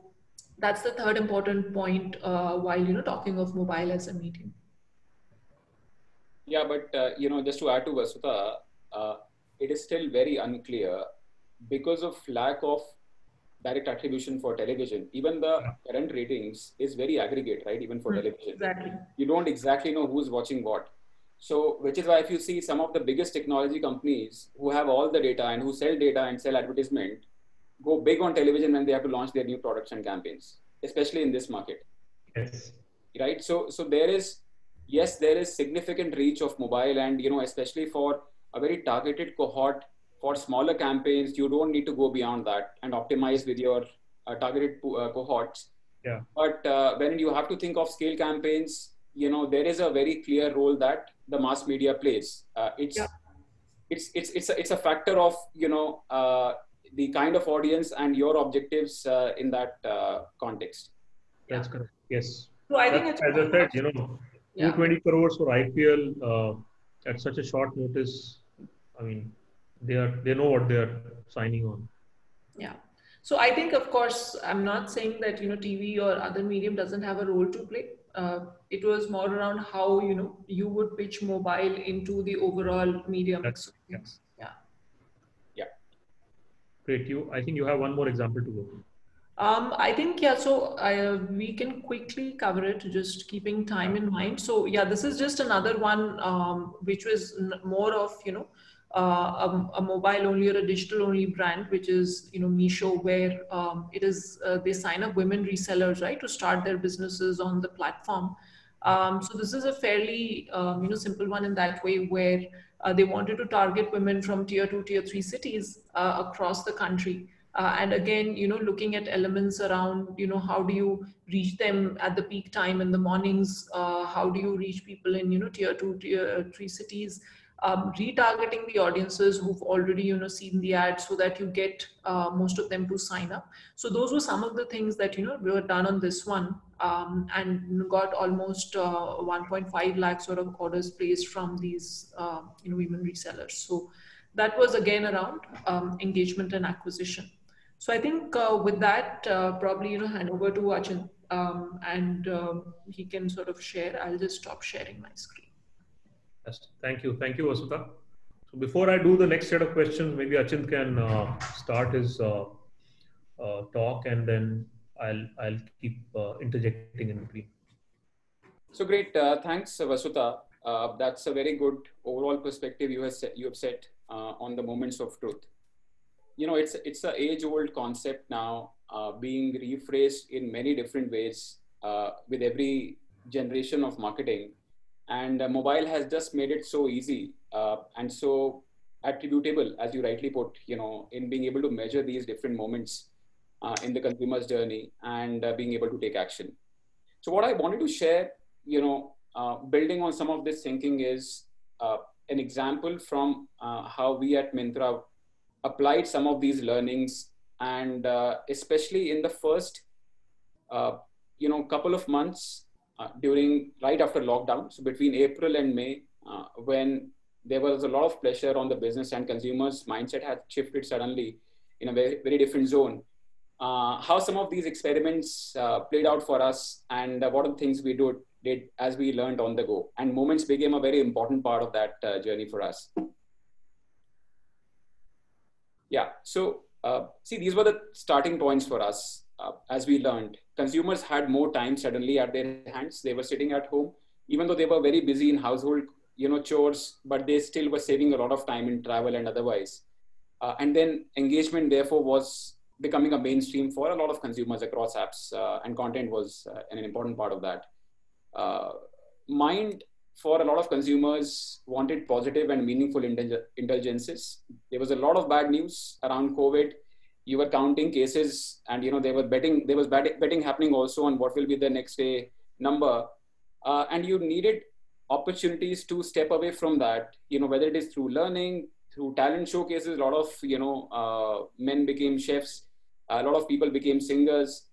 that's the third important point uh, while you know talking of mobile as a medium. Yeah but uh, you know just to add to vasudha uh, it is still very unclear because of lack of direct attribution for television even the current ratings is very aggregate right even for mm, television exactly you don't exactly know who's watching what so which is why if you see some of the biggest technology companies who have all the data and who sell data and sell advertisement go big on television when they have to launch their new products and campaigns, especially in this market. Yes. Right. So so there is yes, there is significant reach of mobile and you know, especially for a very targeted cohort for smaller campaigns, you don't need to go beyond that and optimize with your uh, targeted uh, cohorts. Yeah. But uh, when you have to think of scale campaigns, you know, there is a very clear role that the mass media plays. Uh, it's, yeah. it's, it's, it's, a, it's a factor of, you know, uh, the kind of audience and your objectives uh, in that uh, context. That's correct. Yes. So I think, as I said, you know, yeah. 220 crores for IPL uh, at such a short notice. I mean, they are they know what they are signing on. Yeah. So I think, of course, I'm not saying that you know TV or other medium doesn't have a role to play. Uh, it was more around how you know you would pitch mobile into the overall medium mix. Yes. Yeah yeah great. You, I think you have one more example to go. Um, I think yeah. So I, uh, we can quickly cover it, just keeping time in mind. So yeah, this is just another one um, which was more of you know uh, a, a, mobile only or a digital only brand, which is you know Meesho, where um, it is uh, they sign up women resellers right to start their businesses on the platform. Um, so this is a fairly um, you know simple one in that way where uh, they wanted to target women from tier two, tier three cities uh, across the country. Uh, and again, you know, looking at elements around, you know, how do you reach them at the peak time in the mornings? Uh, how do you reach people in, you know, tier two, tier three cities? Um, retargeting the audiences who've already you know seen the ad so that you get uh, most of them to sign up. So those were some of the things that you know were done on this one um, and got almost uh, 1.5 lakh sort of orders placed from these uh, you know women resellers. So that was again around um, engagement and acquisition. So i think uh, with that uh, probably you know hand over to Achin um, and um, he can sort of share. I'll just stop sharing my screen thank you. Thank you, Vasudha. So before I do the next set of questions, maybe Achint can uh, start his uh, uh, talk and then I'll, I'll keep uh, interjecting in between. So great. Uh, thanks, Vasudha. Uh, that's a very good overall perspective you have set, you have set on the moments of truth. You know, it's, it's an age old concept now being rephrased in many different ways with every generation of marketing and uh, mobile has just made it so easy uh, and so attributable as you rightly put you know in being able to measure these different moments uh, in the consumer's journey and uh, being able to take action. So what i wanted to share you know uh, building on some of this thinking is uh, an example from how we at Myntra applied some of these learnings and especially in the first you know couple of months uh, during right after lockdown, so between April and May, uh, when there was a lot of pressure on the business and consumers' mindset had shifted suddenly in a very, very different zone. Uh, how some of these experiments uh, played out for us and uh, what are the things we do, did as we learned on the go. And moments became a very important part of that journey for us. Yeah, so see, these were the starting points for us uh, as we learned, consumers had more time suddenly at their hands. They were sitting at home, even though they were very busy in household, you know, chores, but they still were saving a lot of time in travel and otherwise. Uh, and then engagement, therefore, was becoming a mainstream for a lot of consumers across apps, uh, and content was uh, an important part of that. Uh, mind for a lot of consumers wanted positive and meaningful intelligences. There was a lot of bad news around COVID you were counting cases and you know they were betting there was betting happening also on what will be the next day number uh, and you needed opportunities to step away from that you know whether it is through learning through talent showcases, a lot of you know uh, men became chefs, a lot of people became singers,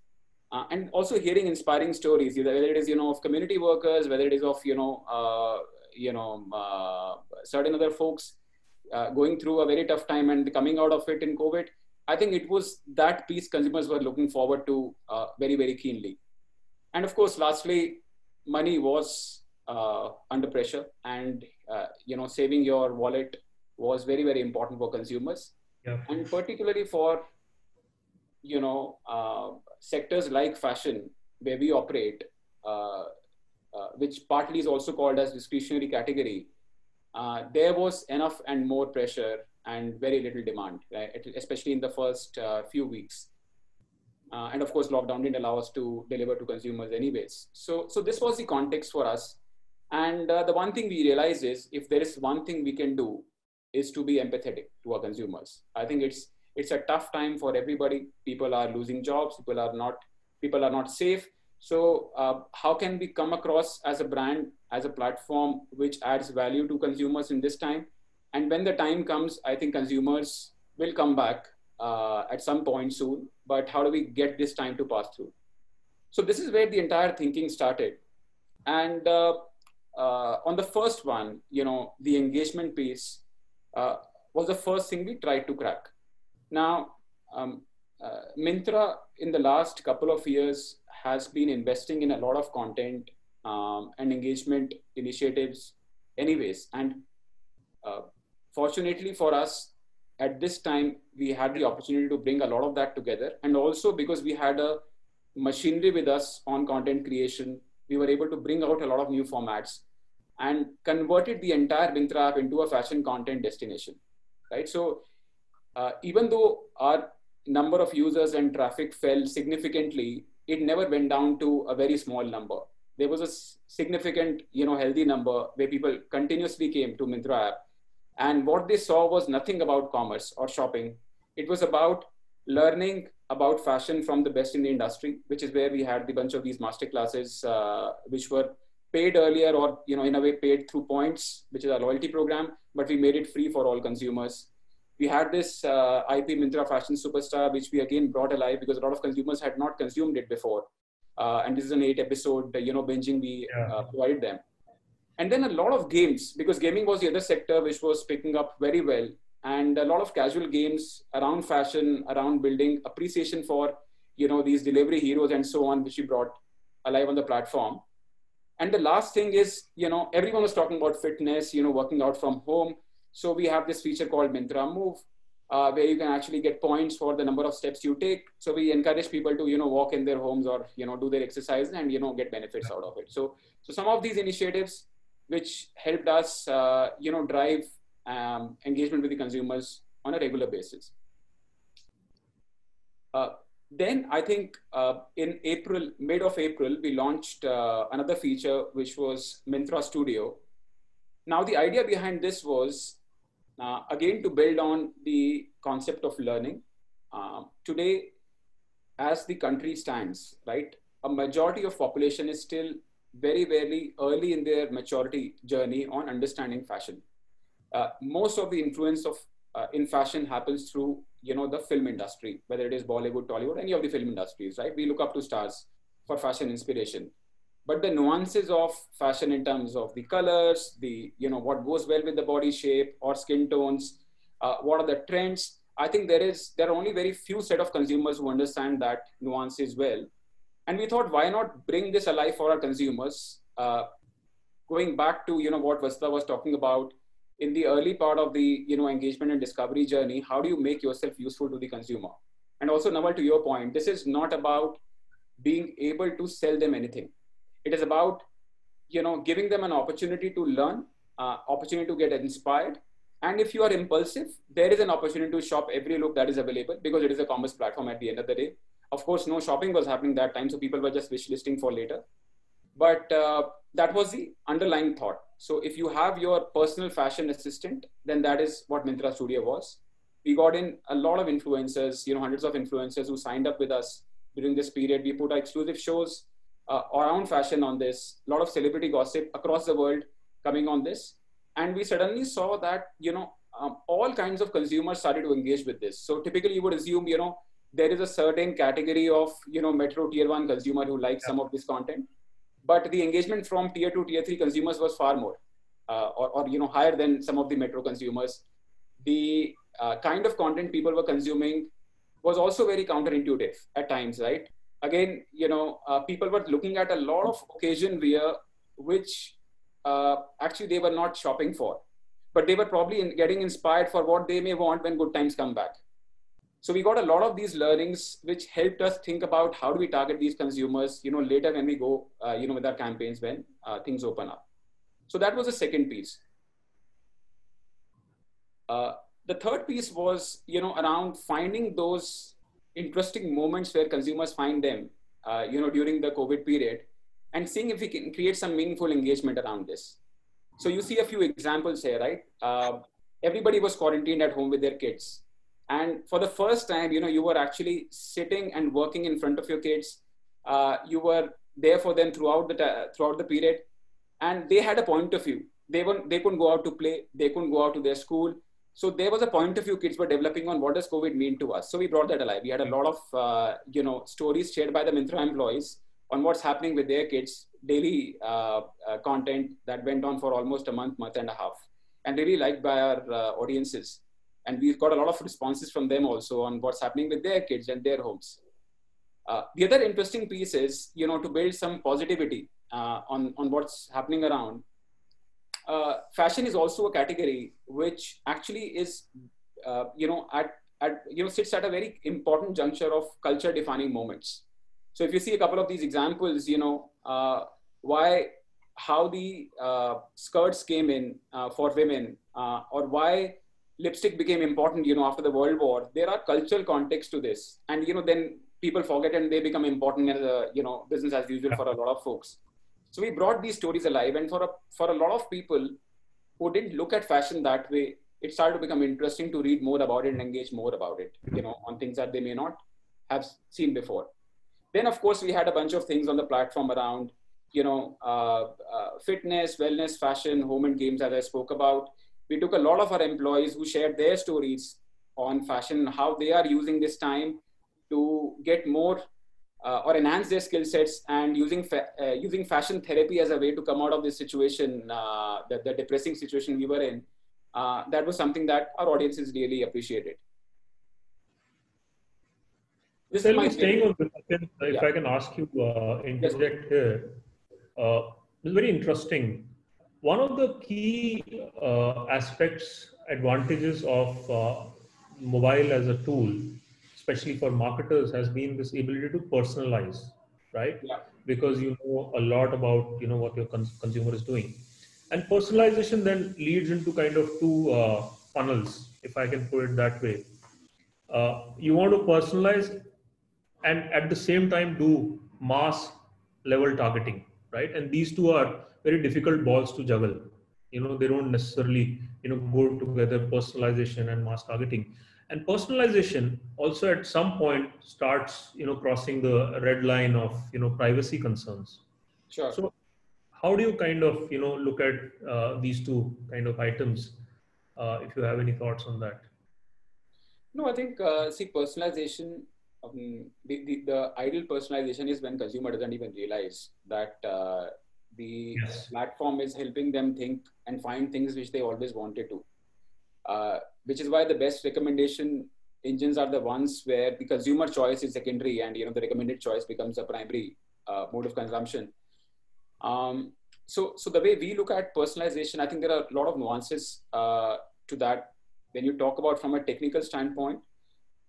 uh, and also hearing inspiring stories, whether it is you know of community workers, whether it is of you know uh, you know uh, certain other folks uh, going through a very tough time and coming out of it in COVID. I think it was that piece consumers were looking forward to uh, very very keenly, and of course, lastly, money was under pressure, and you know saving your wallet was very very important for consumers yeah. and particularly for you know uh, sectors like fashion where we operate uh, uh, which partly is also called as discretionary category uh, there was enough and more pressure and very little demand right? especially in the first uh, few weeks uh, and of course lockdown didn't allow us to deliver to consumers anyways so so this was the context for us and the one thing we realized is if there is one thing we can do is to be empathetic to our consumers. I think it's it's a tough time for everybody. People are losing jobs. People are not people are not safe. So uh, how can we come across as a brand, as a platform which adds value to consumers in this time? And when the time comes, I think consumers will come back uh, at some point soon. But how do we get this time to pass through? So this is where the entire thinking started. And uh, uh on the first one, you know, the engagement piece, uh, was the first thing we tried to crack. Now, um, uh, Myntra in the last couple of years has been investing in a lot of content um, and engagement initiatives anyways. And uh, fortunately for us, at this time, we had the opportunity to bring a lot of that together. And also because we had a machinery with us on content creation, we were able to bring out a lot of new formats and converted the entire Myntra app into a fashion content destination, right? So uh, even though our number of users and traffic fell significantly, it never went down to a very small number. There was a significant, you know, healthy number where people continuously came to Myntra app. And what they saw was nothing about commerce or shopping. It was about learning about fashion from the best in the industry, which is where we had the bunch of these master classes, uh, which were paid earlier or you know in a way paid through points which is our loyalty program but we made it free for all consumers we had this uh, ip Myntra fashion superstar which we again brought alive because a lot of consumers had not consumed it before uh, and this is an eight episode you know binging we yeah. uh, provided them and then a lot of games because gaming was the other sector which was picking up very well and a lot of casual games around fashion around building appreciation for you know these delivery heroes and so on which we brought alive on the platform and the last thing is, you know, everyone was talking about fitness, you know, working out from home. So we have this feature called Myntra Move, uh, where you can actually get points for the number of steps you take. So we encourage people to, you know, walk in their homes or, you know, do their exercise and, you know, get benefits out of it. So, so some of these initiatives which helped us, uh, you know, drive um, engagement with the consumers on a regular basis. Uh, then I think uh, in April, mid of April, we launched uh, another feature, which was Myntra Studio. Now, the idea behind this was, uh, again, to build on the concept of learning. Uh, today, as the country stands, right, a majority of population is still very, very early in their maturity journey on understanding fashion. Uh, most of the influence of uh, in fashion happens through you know the film industry whether it is bollywood tollywood any of the film industries right? We look up to stars for fashion inspiration. But the nuances of fashion in terms of the colors the you know what goes well with the body shape or skin tones uh, what are the trends i think there is there are only very few set of consumers who understand that nuances well and we thought why not bring this alive for our consumers? Uh, going back to you know what Vasudha was talking about in the early part of the you know engagement and discovery journey how do you make yourself useful to the consumer? And also Naval, to your point this is not about being able to sell them anything. It is about you know giving them an opportunity to learn uh, opportunity to get inspired. And if you are impulsive there is an opportunity to shop every look that is available because it is a commerce platform at the end of the day of course no shopping was happening that time so people were just wish listing for later but uh, that was the underlying thought so if you have your personal fashion assistant, then that is what Myntra Studio was. We got in a lot of influencers, you know, hundreds of influencers who signed up with us during this period. We put our exclusive shows uh, around fashion on this, a lot of celebrity gossip across the world coming on this. And we suddenly saw that, you know, um, all kinds of consumers started to engage with this. So typically you would assume, you know, there is a certain category of, you know, metro tier one consumer who likes yeah. some of this content, but the engagement from tier two, tier three consumers was far more, uh, or, or, you know, higher than some of the metro consumers. The uh, kind of content people were consuming was also very counterintuitive at times, right? Again, you know, uh, people were looking at a lot of occasion wear, which uh, actually they were not shopping for but they were probably in getting inspired for what they may want when good times come back. So we got a lot of these learnings, which helped us think about how do we target these consumers, you know, later when we go, uh, you know, with our campaigns when uh, things open up. So that was the second piece. Uh, the third piece was, you know, around finding those interesting moments where consumers find them, uh, you know, during the COVID period, and seeing if we can create some meaningful engagement around this. So you see a few examples here, right? Uh, everybody was quarantined at home with their kids. And for the first time, you know, you were actually sitting and working in front of your kids. Uh, you were there for them throughout the, throughout the period. And they had a point of view. They, were, they couldn't go out to play. They couldn't go out to their school. So there was a point of view kids were developing on what does COVID mean to us. So we brought that alive. We had a lot of, uh, you know, stories shared by the Myntra employees on what's happening with their kids daily uh, uh, content that went on for almost a month, month and a half, and really liked by our uh, audiences. And we've got a lot of responses from them also on what's happening with their kids and their homes. Uh, the other interesting piece is, you know, to build some positivity uh, on, on what's happening around. Uh, fashion is also a category which actually is, you know, at, at, you know, sits at a very important juncture of culture defining moments. So if you see a couple of these examples, you know, uh, why, how the uh, skirts came in uh, for women, uh, or why lipstick became important, you know, after the World War, there are cultural contexts to this. And, you know, then people forget and they become important as a, you know, business as usual for a lot of folks. So we brought these stories alive. And for a, for a lot of people who didn't look at fashion that way, it started to become interesting to read more about it and engage more about it, you know, on things that they may not have seen before. Then, of course, we had a bunch of things on the platform around, you know, uh, uh, fitness, wellness, fashion, home and games, as I spoke about. We took a lot of our employees who shared their stories on fashion, how they are using this time to get more uh, or enhance their skill sets and using fa- uh, using fashion therapy as a way to come out of this situation, uh, the, the depressing situation we were in. Uh, that was something that our audiences really appreciated. This Tell me, staying on if yeah. I can ask you uh, interject yes. here, uh, it's very interesting. One of the key uh, aspects, advantages of uh, mobile as a tool, especially for marketers, has been this ability to personalize, right? Yeah. Because you know a lot about you know what your cons- consumer is doing, and personalization then leads into kind of two uh, funnels, if I can put it that way. Uh, you want to personalize and at the same time do mass level targeting right and these two are very difficult balls to juggle. You know they don't necessarily you know go together personalization and mass targeting. And personalization also at some point starts you know crossing the red line of you know privacy concerns. Sure. So how do you kind of you know look at uh, these two kind of items uh, if you have any thoughts on that? No i think uh, see personalization um, the, the, the ideal personalization is when consumer doesn't even realize that uh, the yes. platform is helping them think and find things which they always wanted to. Uh, which is why the best recommendation engines are the ones where the consumer choice is secondary and you know the recommended choice becomes a primary uh, mode of consumption. Um, so, so the way we look at personalization, I think there are a lot of nuances uh, to that when you talk about from a technical standpoint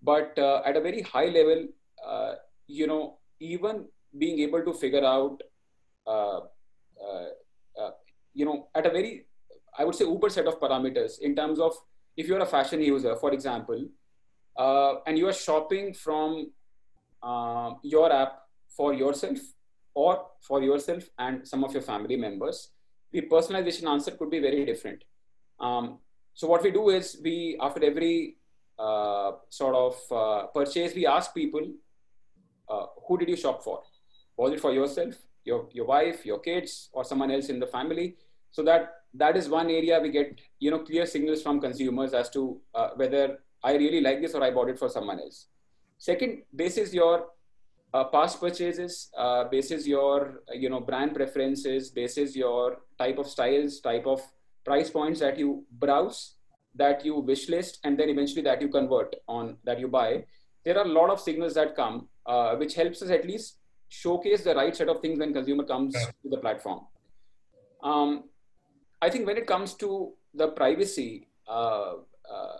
but uh, at a very high level uh, you know even being able to figure out uh, you know at a very i would say uber set of parameters in terms of if you're a fashion user for example and you are shopping from your app for yourself or for yourself and some of your family members the personalization answer could be very different um, so what we do is we after every uh, sort of uh, purchase, we ask people, uh, who did you shop for? Was it for yourself, your, your wife, your kids, or someone else in the family? so that that is one area we get you know clear signals from consumers as to uh, whether I really like this or I bought it for someone else. Second, basis your uh, past purchases, uh, basis your you know brand preferences, basis your type of styles, type of price points that you browse, that you wish list, and then eventually that you convert on that you buy. There are a lot of signals that come, uh, which helps us at least showcase the right set of things when consumer comes yeah. to the platform. Um, I think when it comes to the privacy, uh, uh,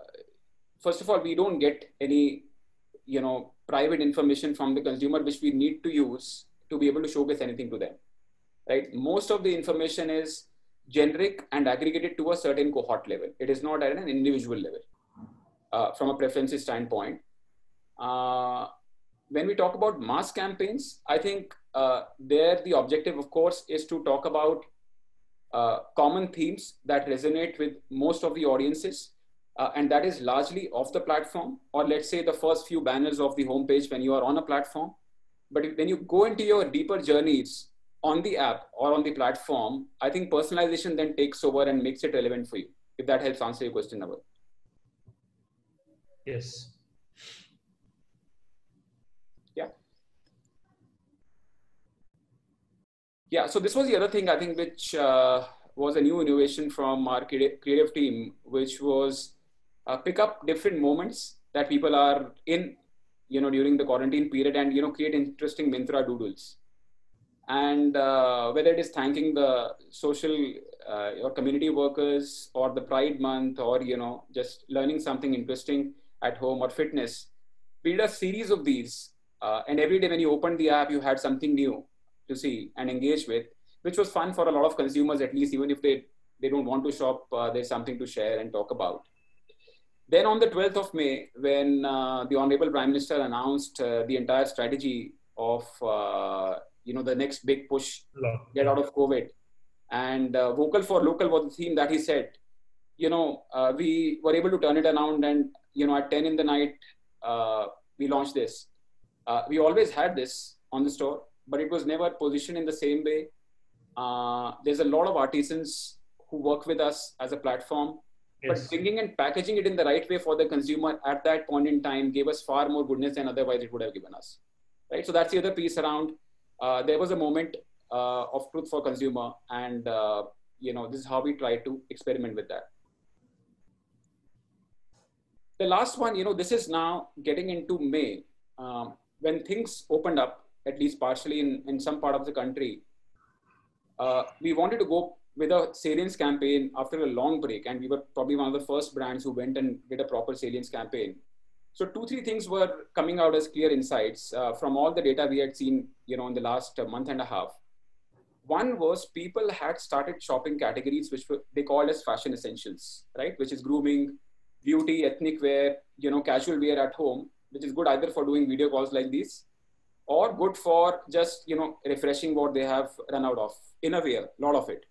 first of all, we don't get any, you know, private information from the consumer which we need to use to be able to showcase anything to them, right? Most of the information is generic and aggregated to a certain cohort level. It is not at an individual level uh, from a preferences standpoint. When we talk about mass campaigns, I think uh, there the objective, of course, is to talk about uh, common themes that resonate with most of the audiences. Uh, and that is largely off the platform, or let's say the first few banners of the homepage when you are on a platform. But when you go into your deeper journeys on the app or on the platform, I think personalization then takes over and makes it relevant for you. If that helps answer your question, Naval. Yes. Yeah. Yeah. So this was the other thing I think which uh, was a new innovation from our creative team, which was uh, pick up different moments that people are in, you know, during the quarantine period, and you know, create interesting Myntra doodles and uh, whether it is thanking the social uh, or community workers or the pride month or you know just learning something interesting at home or fitness did a series of these uh, and every day when you opened the app you had something new to see and engage with which was fun for a lot of consumers at least even if they they don't want to shop uh, there's something to share and talk about. Then on the 12th of may when uh, the honorable prime minister announced uh, the entire strategy of you know the next big push get out of covid. And uh, vocal for local was the theme that he said you know uh, we were able to turn it around and you know at 10 in the night uh, we launched this. Uh, we always had this on the store but it was never positioned in the same way. Uh, there's a lot of artisans who work with us as a platform yes. but bringing and packaging it in the right way for the consumer at that point in time gave us far more goodness than otherwise it would have given us right? So that's the other piece around uh, there was a moment uh, of truth for consumer and uh, you know this is how we try to experiment with that. The last one you know this is now getting into may um, when things opened up at least partially in, in some part of the country uh, we wanted to go with a salience campaign after a long break and we were probably one of the first brands who went and did a proper salience campaign so two, three things were coming out as clear insights uh, from all the data we had seen, you know, in the last month and a half. One was people had started shopping categories which were, they called as fashion essentials, right? Which is grooming, beauty, ethnic wear, you know, casual wear at home, which is good either for doing video calls like these or good for just, you know, refreshing what they have run out of. In a way, a lot of it.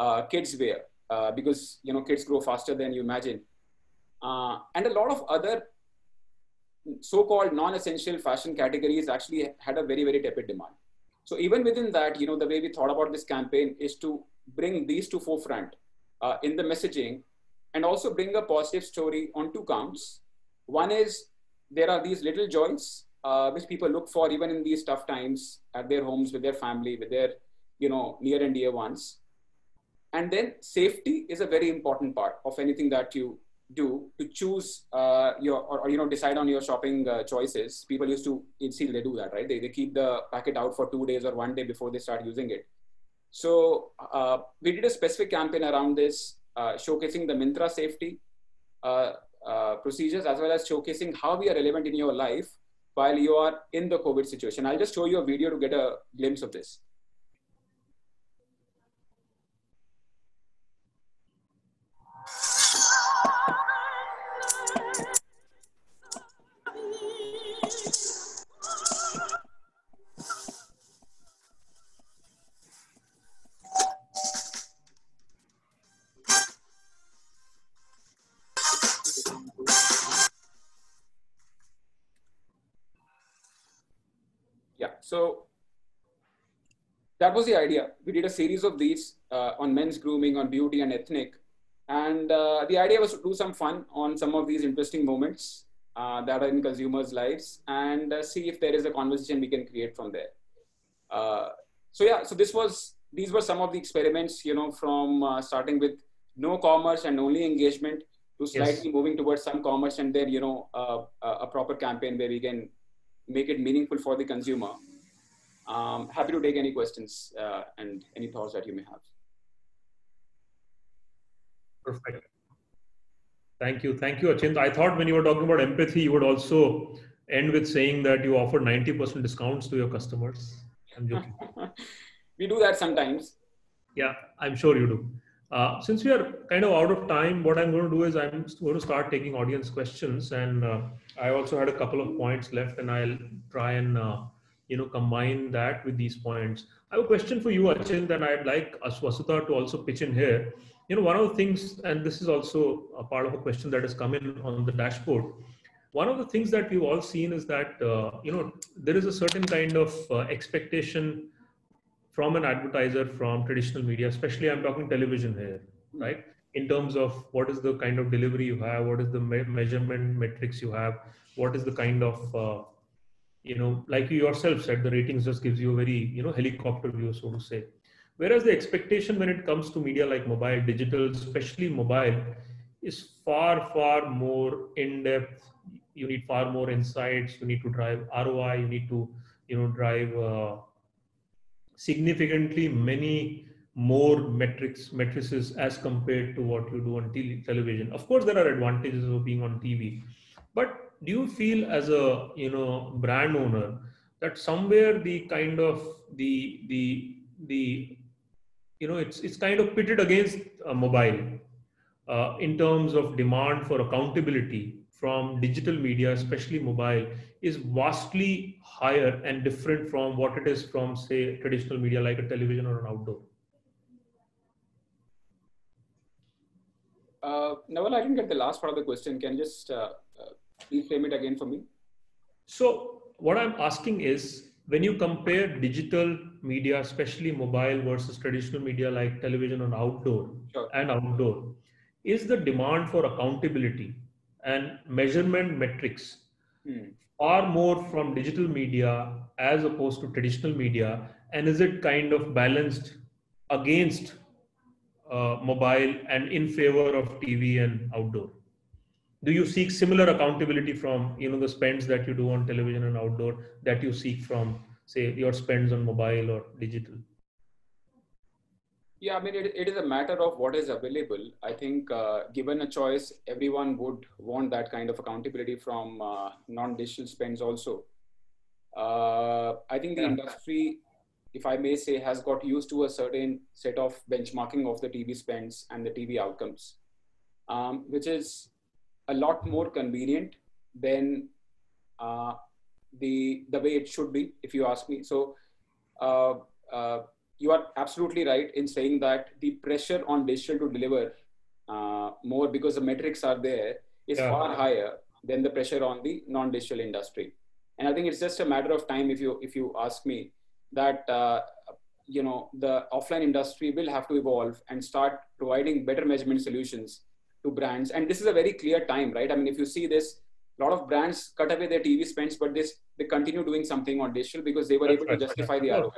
Uh, kids wear, uh, because, you know, kids grow faster than you imagine. Uh, and a lot of other so-called non-essential fashion categories actually had a very, very tepid demand. So even within that, you know, the way we thought about this campaign is to bring these to forefront uh, in the messaging and also bring a positive story on two counts. One is there are these little joys uh, which people look for even in these tough times at their homes with their family, with their, you know, near and dear ones. And then safety is a very important part of anything that you do to choose uh, your or, or, you know decide on your shopping uh, choices. People used to still they do that right? They, they keep the packet out for two days or one day before they start using it. So uh, we did a specific campaign around this uh, showcasing the Myntra safety uh, uh, procedures as well as showcasing how we are relevant in your life while you are in the covid situation. I'll just show you a video to get a glimpse of this So that was the idea. We did a series of these uh, on men's grooming, on beauty and ethnic. And uh, the idea was to do some fun on some of these interesting moments uh, that are in consumers' lives and uh, see if there is a conversation we can create from there. Uh, so yeah, so this was, these were some of the experiments, you know, from uh, starting with no commerce and only engagement to slightly yes. moving towards some commerce and then, you know, a proper campaign where we can make it meaningful for the consumer. Um, happy to take any questions uh, and any thoughts that you may have. Perfect. Thank you. Thank you, Achint. I thought when you were talking about empathy, you would also end with saying that you offer 90% discounts to your customers. I'm joking. we do that sometimes. Yeah, I'm sure you do. Uh, since we are kind of out of time, what I'm going to do is I'm going to start taking audience questions. And uh, I also had a couple of points left, and I'll try and uh, you know combine that with these points. I have a question for you, Achint, that I'd like Vasudha to also pitch in here. You know, one of the things, and this is also a part of a question that has come in on the dashboard. One of the things that we've all seen is that uh, you know there is a certain kind of uh, expectation from an advertiser from traditional media, especially I'm talking television here, right? In terms of what is the kind of delivery you have, what is the me- measurement metrics you have, what is the kind of uh, you know, like you yourself said, the ratings just gives you a very, you know, helicopter view, so to say. Whereas the expectation when it comes to media like mobile, digital, especially mobile, is far, far more in depth. You need far more insights. You need to drive ROI. You need to, you know, drive uh, significantly many more metrics matrices as compared to what you do on television. Of course, there are advantages of being on TV, but do you feel as a you know brand owner that somewhere the kind of the the the you know it's it's kind of pitted against a mobile uh, in terms of demand for accountability from digital media especially mobile is vastly higher and different from what it is from say traditional media like a television or an outdoor uh, Naval, I didn't get the last part of the question. Can you just uh, Please frame it again for me. So what I'm asking is, when you compare digital media, especially mobile versus traditional media like television and outdoor sure. and outdoor, is the demand for accountability and measurement metrics hmm. far more from digital media as opposed to traditional media? And is it kind of balanced against uh, mobile and in favor of TV and outdoor? Do you seek similar accountability from you know the spends that you do on television and outdoor that you seek from say your spends on mobile or digital? Yeah i mean it, it is a matter of what is available. I think uh, given a choice everyone would want that kind of accountability from uh, non-digital spends also. Uh, i think the industry if i may say has got used to a certain set of benchmarking of the tv spends and the tv outcomes um, which is a lot more convenient than uh, the the way it should be, if you ask me. So uh, uh, you are absolutely right in saying that the pressure on digital to deliver uh, more because the metrics are there is yeah. far higher than the pressure on the non-digital industry. And I think it's just a matter of time if you if you ask me that uh, you know the offline industry will have to evolve and start providing better measurement solutions to brands. And this is a very clear time, right? I mean, if you see this, a lot of brands cut away their TV spends, but this they continue doing something on digital because they were That's able right. to justify the ROI.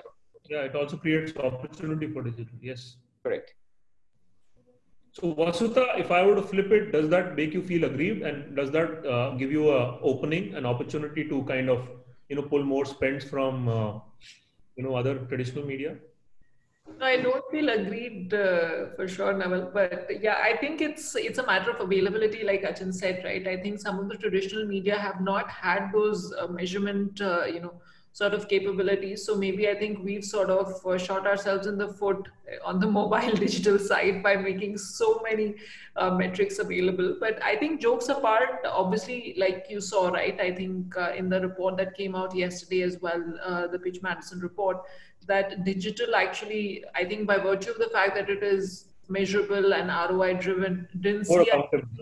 Yeah, it also creates opportunity for digital. Yes. Correct. So Vasudha, if I were to flip it, does that make you feel aggrieved, and does that uh, give you a opening, an opportunity to kind of you know pull more spends from uh, you know other traditional media? I don't feel agreed uh, for sure, Naval. But yeah, I think it's it's a matter of availability, like Achint said, right? I think some of the traditional media have not had those uh, measurement, uh, you know, sort of capabilities. So maybe I think we've sort of uh, shot ourselves in the foot on the mobile digital side by making so many uh, metrics available. But I think jokes apart, obviously, like you saw, right? I think uh, in the report that came out yesterday as well, the Pitch Madison report that digital actually, I think by virtue of the fact that it is measurable and ROI driven. Didn't see,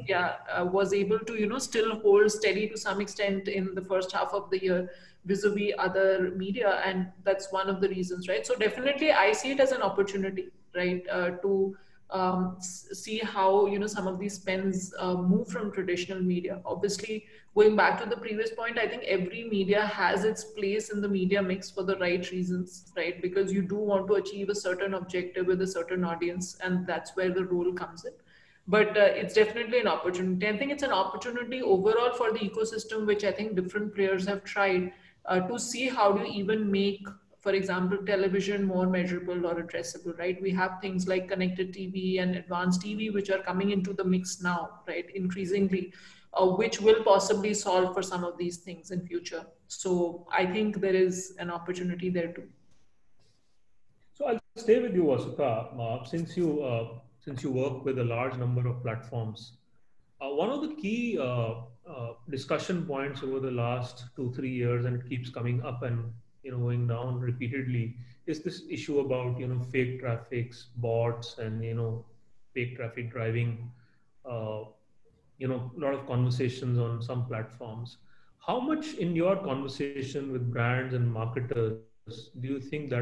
yeah, uh, was able to you know still hold steady to some extent in the first half of the year vis-a-vis other media, and that's one of the reasons, right? So definitely, I see it as an opportunity, right, uh, to um, see how you know some of these spends uh, move from traditional media. Obviously, going back to the previous point, I think every media has its place in the media mix for the right reasons, right? Because you do want to achieve a certain objective with a certain audience, and that's where the role comes in. But uh, it's definitely an opportunity. I think it's an opportunity overall for the ecosystem, which I think different players have tried uh, to see how do you even make for example, television more measurable or addressable, right? We have things like connected TV and advanced TV, which are coming into the mix now, right? Increasingly, uh, which will possibly solve for some of these things in future. So I think there is an opportunity there too. So I'll stay with you, Vasudha. Uh, since you uh, since you work with a large number of platforms, uh, one of the key uh, uh, discussion points over the last two three years, and it keeps coming up and you know going down repeatedly is this issue about you know fake traffics bots and you know fake traffic driving uh, you know a lot of conversations on some platforms. How much in your conversation with brands and marketers do you think that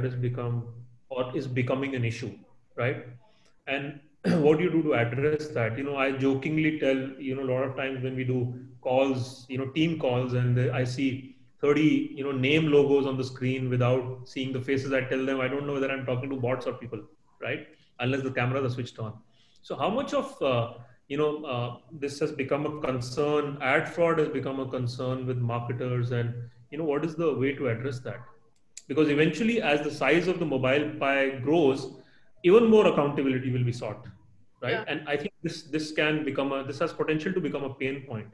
has become or is becoming an issue right? And what do you do to address that? You know i jokingly tell you know a lot of times when we do calls you know team calls and i see 30 you know name logos on the screen without seeing the faces i tell them i don't know whether i'm talking to bots or people right? Unless the cameras are switched on. So how much of uh, you know uh, this has become a concern ad fraud has become a concern with marketers and you know what is the way to address that? Because eventually as the size of the mobile pie grows even more accountability will be sought right? Yeah. and i think this this can become a this has potential to become a pain point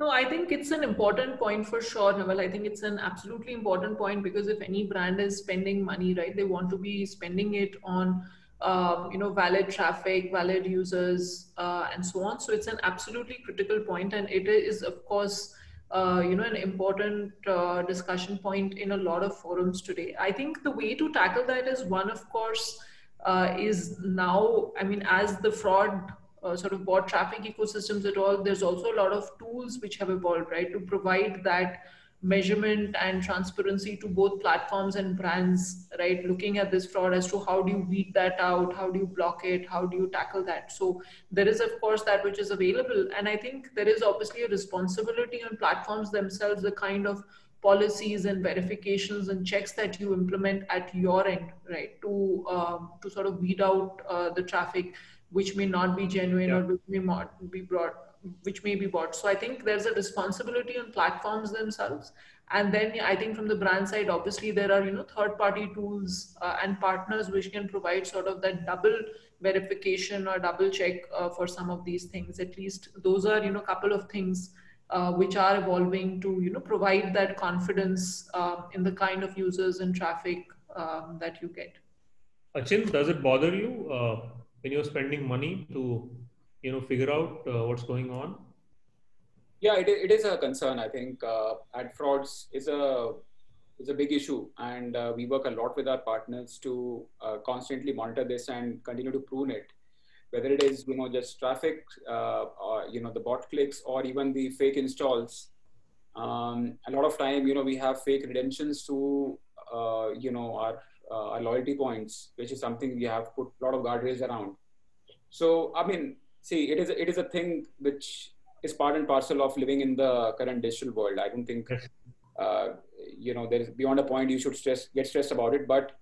no, I think it's an important point for sure, Naval. I think it's an absolutely important point because if any brand is spending money, right, they want to be spending it on, um, you know, valid traffic, valid users, uh, and so on. So it's an absolutely critical point, and it is, of course, uh, you know, an important uh, discussion point in a lot of forums today. I think the way to tackle that is one, of course, uh, is now. I mean, as the fraud uh, sort of bot traffic ecosystems at all, there's also a lot of tools which have evolved, right, to provide that measurement and transparency to both platforms and brands, right? Looking at this fraud as to how do you weed that out, how do you block it, how do you tackle that? So there is, of course, that which is available. And I think there is obviously a responsibility on platforms themselves, the kind of policies and verifications and checks that you implement at your end, right? To um, to sort of weed out uh, the traffic which may not be genuine yeah. or which may not be brought which may be bought. So i think there's a responsibility on platforms themselves. And then i think from the brand side obviously there are you know third party tools uh, and partners which can provide sort of that double verification or double check uh, for some of these things. At least those are you know a couple of things uh, which are evolving to you know provide that confidence uh, in the kind of users and traffic um, that you get. Achint does it bother you? Uh, when you're spending money to you know figure out uh, what's going on? Yeah it, it is a concern i think uh, ad frauds is a is a big issue. And uh, we work a lot with our partners to uh, constantly monitor this and continue to prune it. Whether it is you know just traffic uh, or you know the bot clicks or even the fake installs. Um, a lot of time you know we have fake redemptions to uh, you know our uh, loyalty points, which is something we have put a lot of guardrails around. So, I mean, see, it is it is a thing which is part and parcel of living in the current digital world. I don't think, uh, you know, there is beyond a point you should stress get stressed about it. But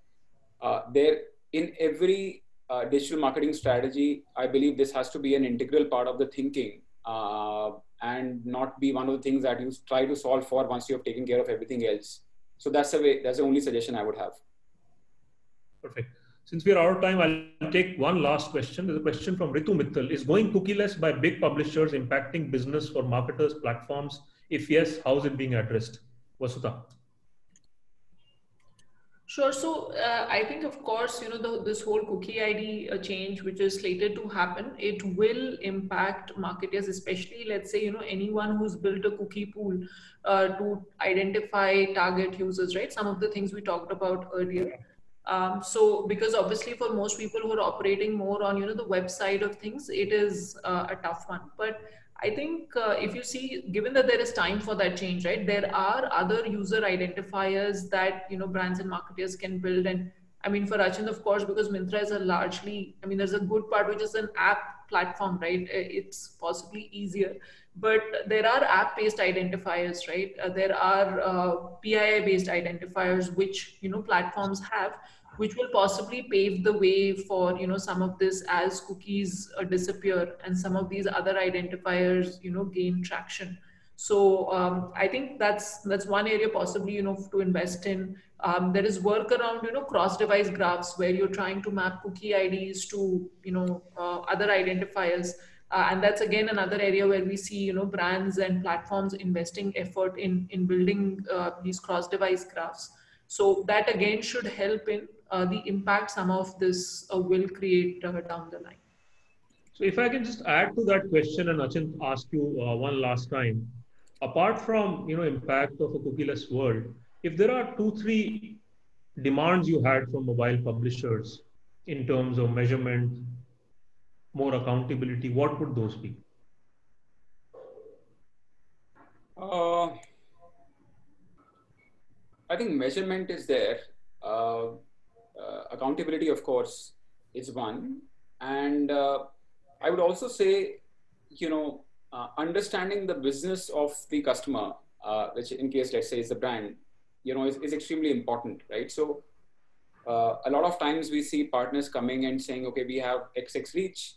uh, there, in every uh, digital marketing strategy, I believe this has to be an integral part of the thinking uh, and not be one of the things that you try to solve for once you have taken care of everything else. So that's the way. That's the only suggestion I would have. Perfect. Since we are out of time, I'll take one last question. There's a question from Ritu Mittal. Is going cookieless by big publishers impacting business for marketers, platforms? If yes, how is it being addressed? Vasudha. Sure. So uh, I think, of course, you know, the, this whole cookie ID uh, change, which is slated to happen, it will impact marketers, especially, let's say, you know, anyone who's built a cookie pool uh, to identify target users, right? Some of the things we talked about earlier Um, so because obviously for most people who are operating more on you know the website of things, it is uh, a tough one. But I think uh, if you see, given that there is time for that change, right? There are other user identifiers that you know brands and marketers can build. And I mean, for Achint, of course, because Myntra is a largely, I mean, there's a good part which is an app platform, right? It's possibly easier, but there are app-based identifiers, right? Uh, there are uh, PII-based identifiers which you know platforms have which will possibly pave the way for you know some of this as cookies uh, disappear and some of these other identifiers you know gain traction. So um, i think that's that's one area possibly you know to invest in. Um, there is work around you know cross device graphs where you're trying to map cookie ids to you know uh, other identifiers. Uh, and that's again another area where we see you know brands and platforms investing effort in in building uh, these cross device graphs. So that again should help in the impact some of this uh, will create uh, down the line. So if I can just add to that question and Achint ask you uh, one last time, apart from you know impact of a cookieless world, if there are two three demands you had from mobile publishers in terms of measurement, more accountability, what would those be? Uh, I think measurement is there. Uh, uh, accountability, of course, is one. And uh, I would also say, you know, uh, understanding the business of the customer, uh, which in case, let's say, is the brand, you know, is, is extremely important, right? So uh, a lot of times we see partners coming and saying, okay, we have XX reach,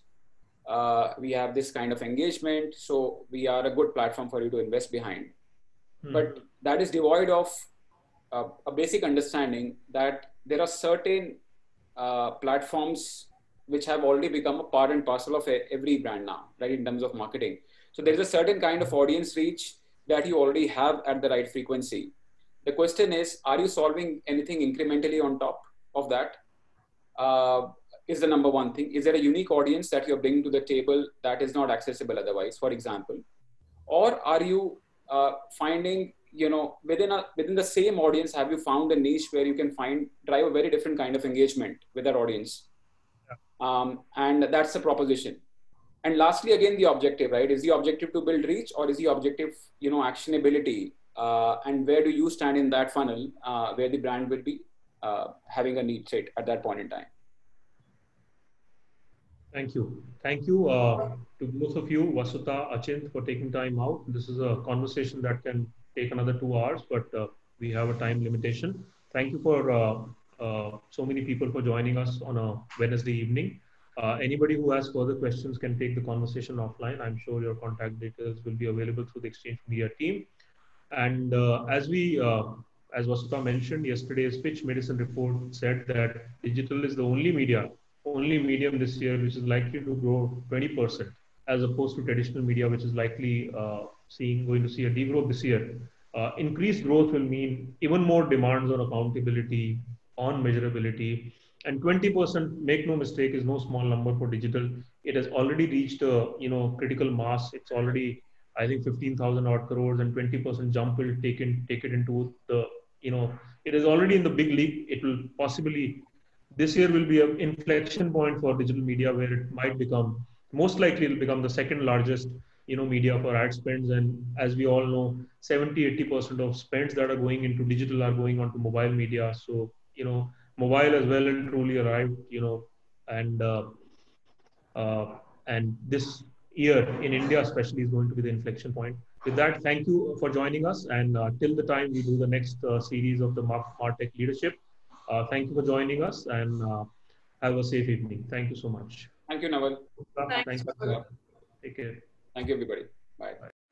uh, we have this kind of engagement, so we are a good platform for you to invest behind. Hmm. But that is devoid of a basic understanding that there are certain uh, platforms which have already become a part and parcel of every brand now, right? In terms of marketing. So there's a certain kind of audience reach that you already have at the right frequency. The question is, are you solving anything incrementally on top of that? Uh, is the number one thing. Is there a unique audience that you're bringing to the table that is not accessible otherwise, for example? Or are you uh, finding you know within a within the same audience have you found a niche where you can find drive a very different kind of engagement with that audience yeah. um, and that's the proposition and lastly again the objective right is the objective to build reach or is the objective you know actionability uh, and where do you stand in that funnel uh, where the brand will be uh, having a need state at that point in time Thank you. Thank you uh, to both of you, Vasudha, Achint, for taking time out. This is a conversation that can take another two hours, but uh, we have a time limitation. Thank you for uh, uh, so many people for joining us on a Wednesday evening. Uh, anybody who has further questions can take the conversation offline. I'm sure your contact details will be available through the Exchange Media team. And uh, as we, uh, as Vasudha mentioned, yesterday's Pitch Madison report said that digital is the only media, only medium this year which is likely to grow 20% as opposed to traditional media, which is likely seeing going to see a degrowth this year. Uh, increased growth will mean even more demands on accountability, on measurability, and 20%, make no mistake, is no small number for digital. It has already reached a you know critical mass. It's already I think 15,000 odd crores, and 20% jump will take in, take it into the you know it is already in the big league. It will possibly this year will be an inflection point for digital media where it might become most likely it will become the second largest you know media for ad spends. And as we all know 70 80 percent of spends that are going into digital are going onto mobile media. So you know mobile as well and truly arrived you know and uh, uh, and this year in india especially is going to be the inflection point. With that thank you for joining us. And uh, till the time we do the next uh, series of the martech leadership uh, thank you for joining us. And uh, have a safe evening. Thank you so much. Thank you naval. Thanks, thanks. take care Thank you, everybody. Bye. Bye.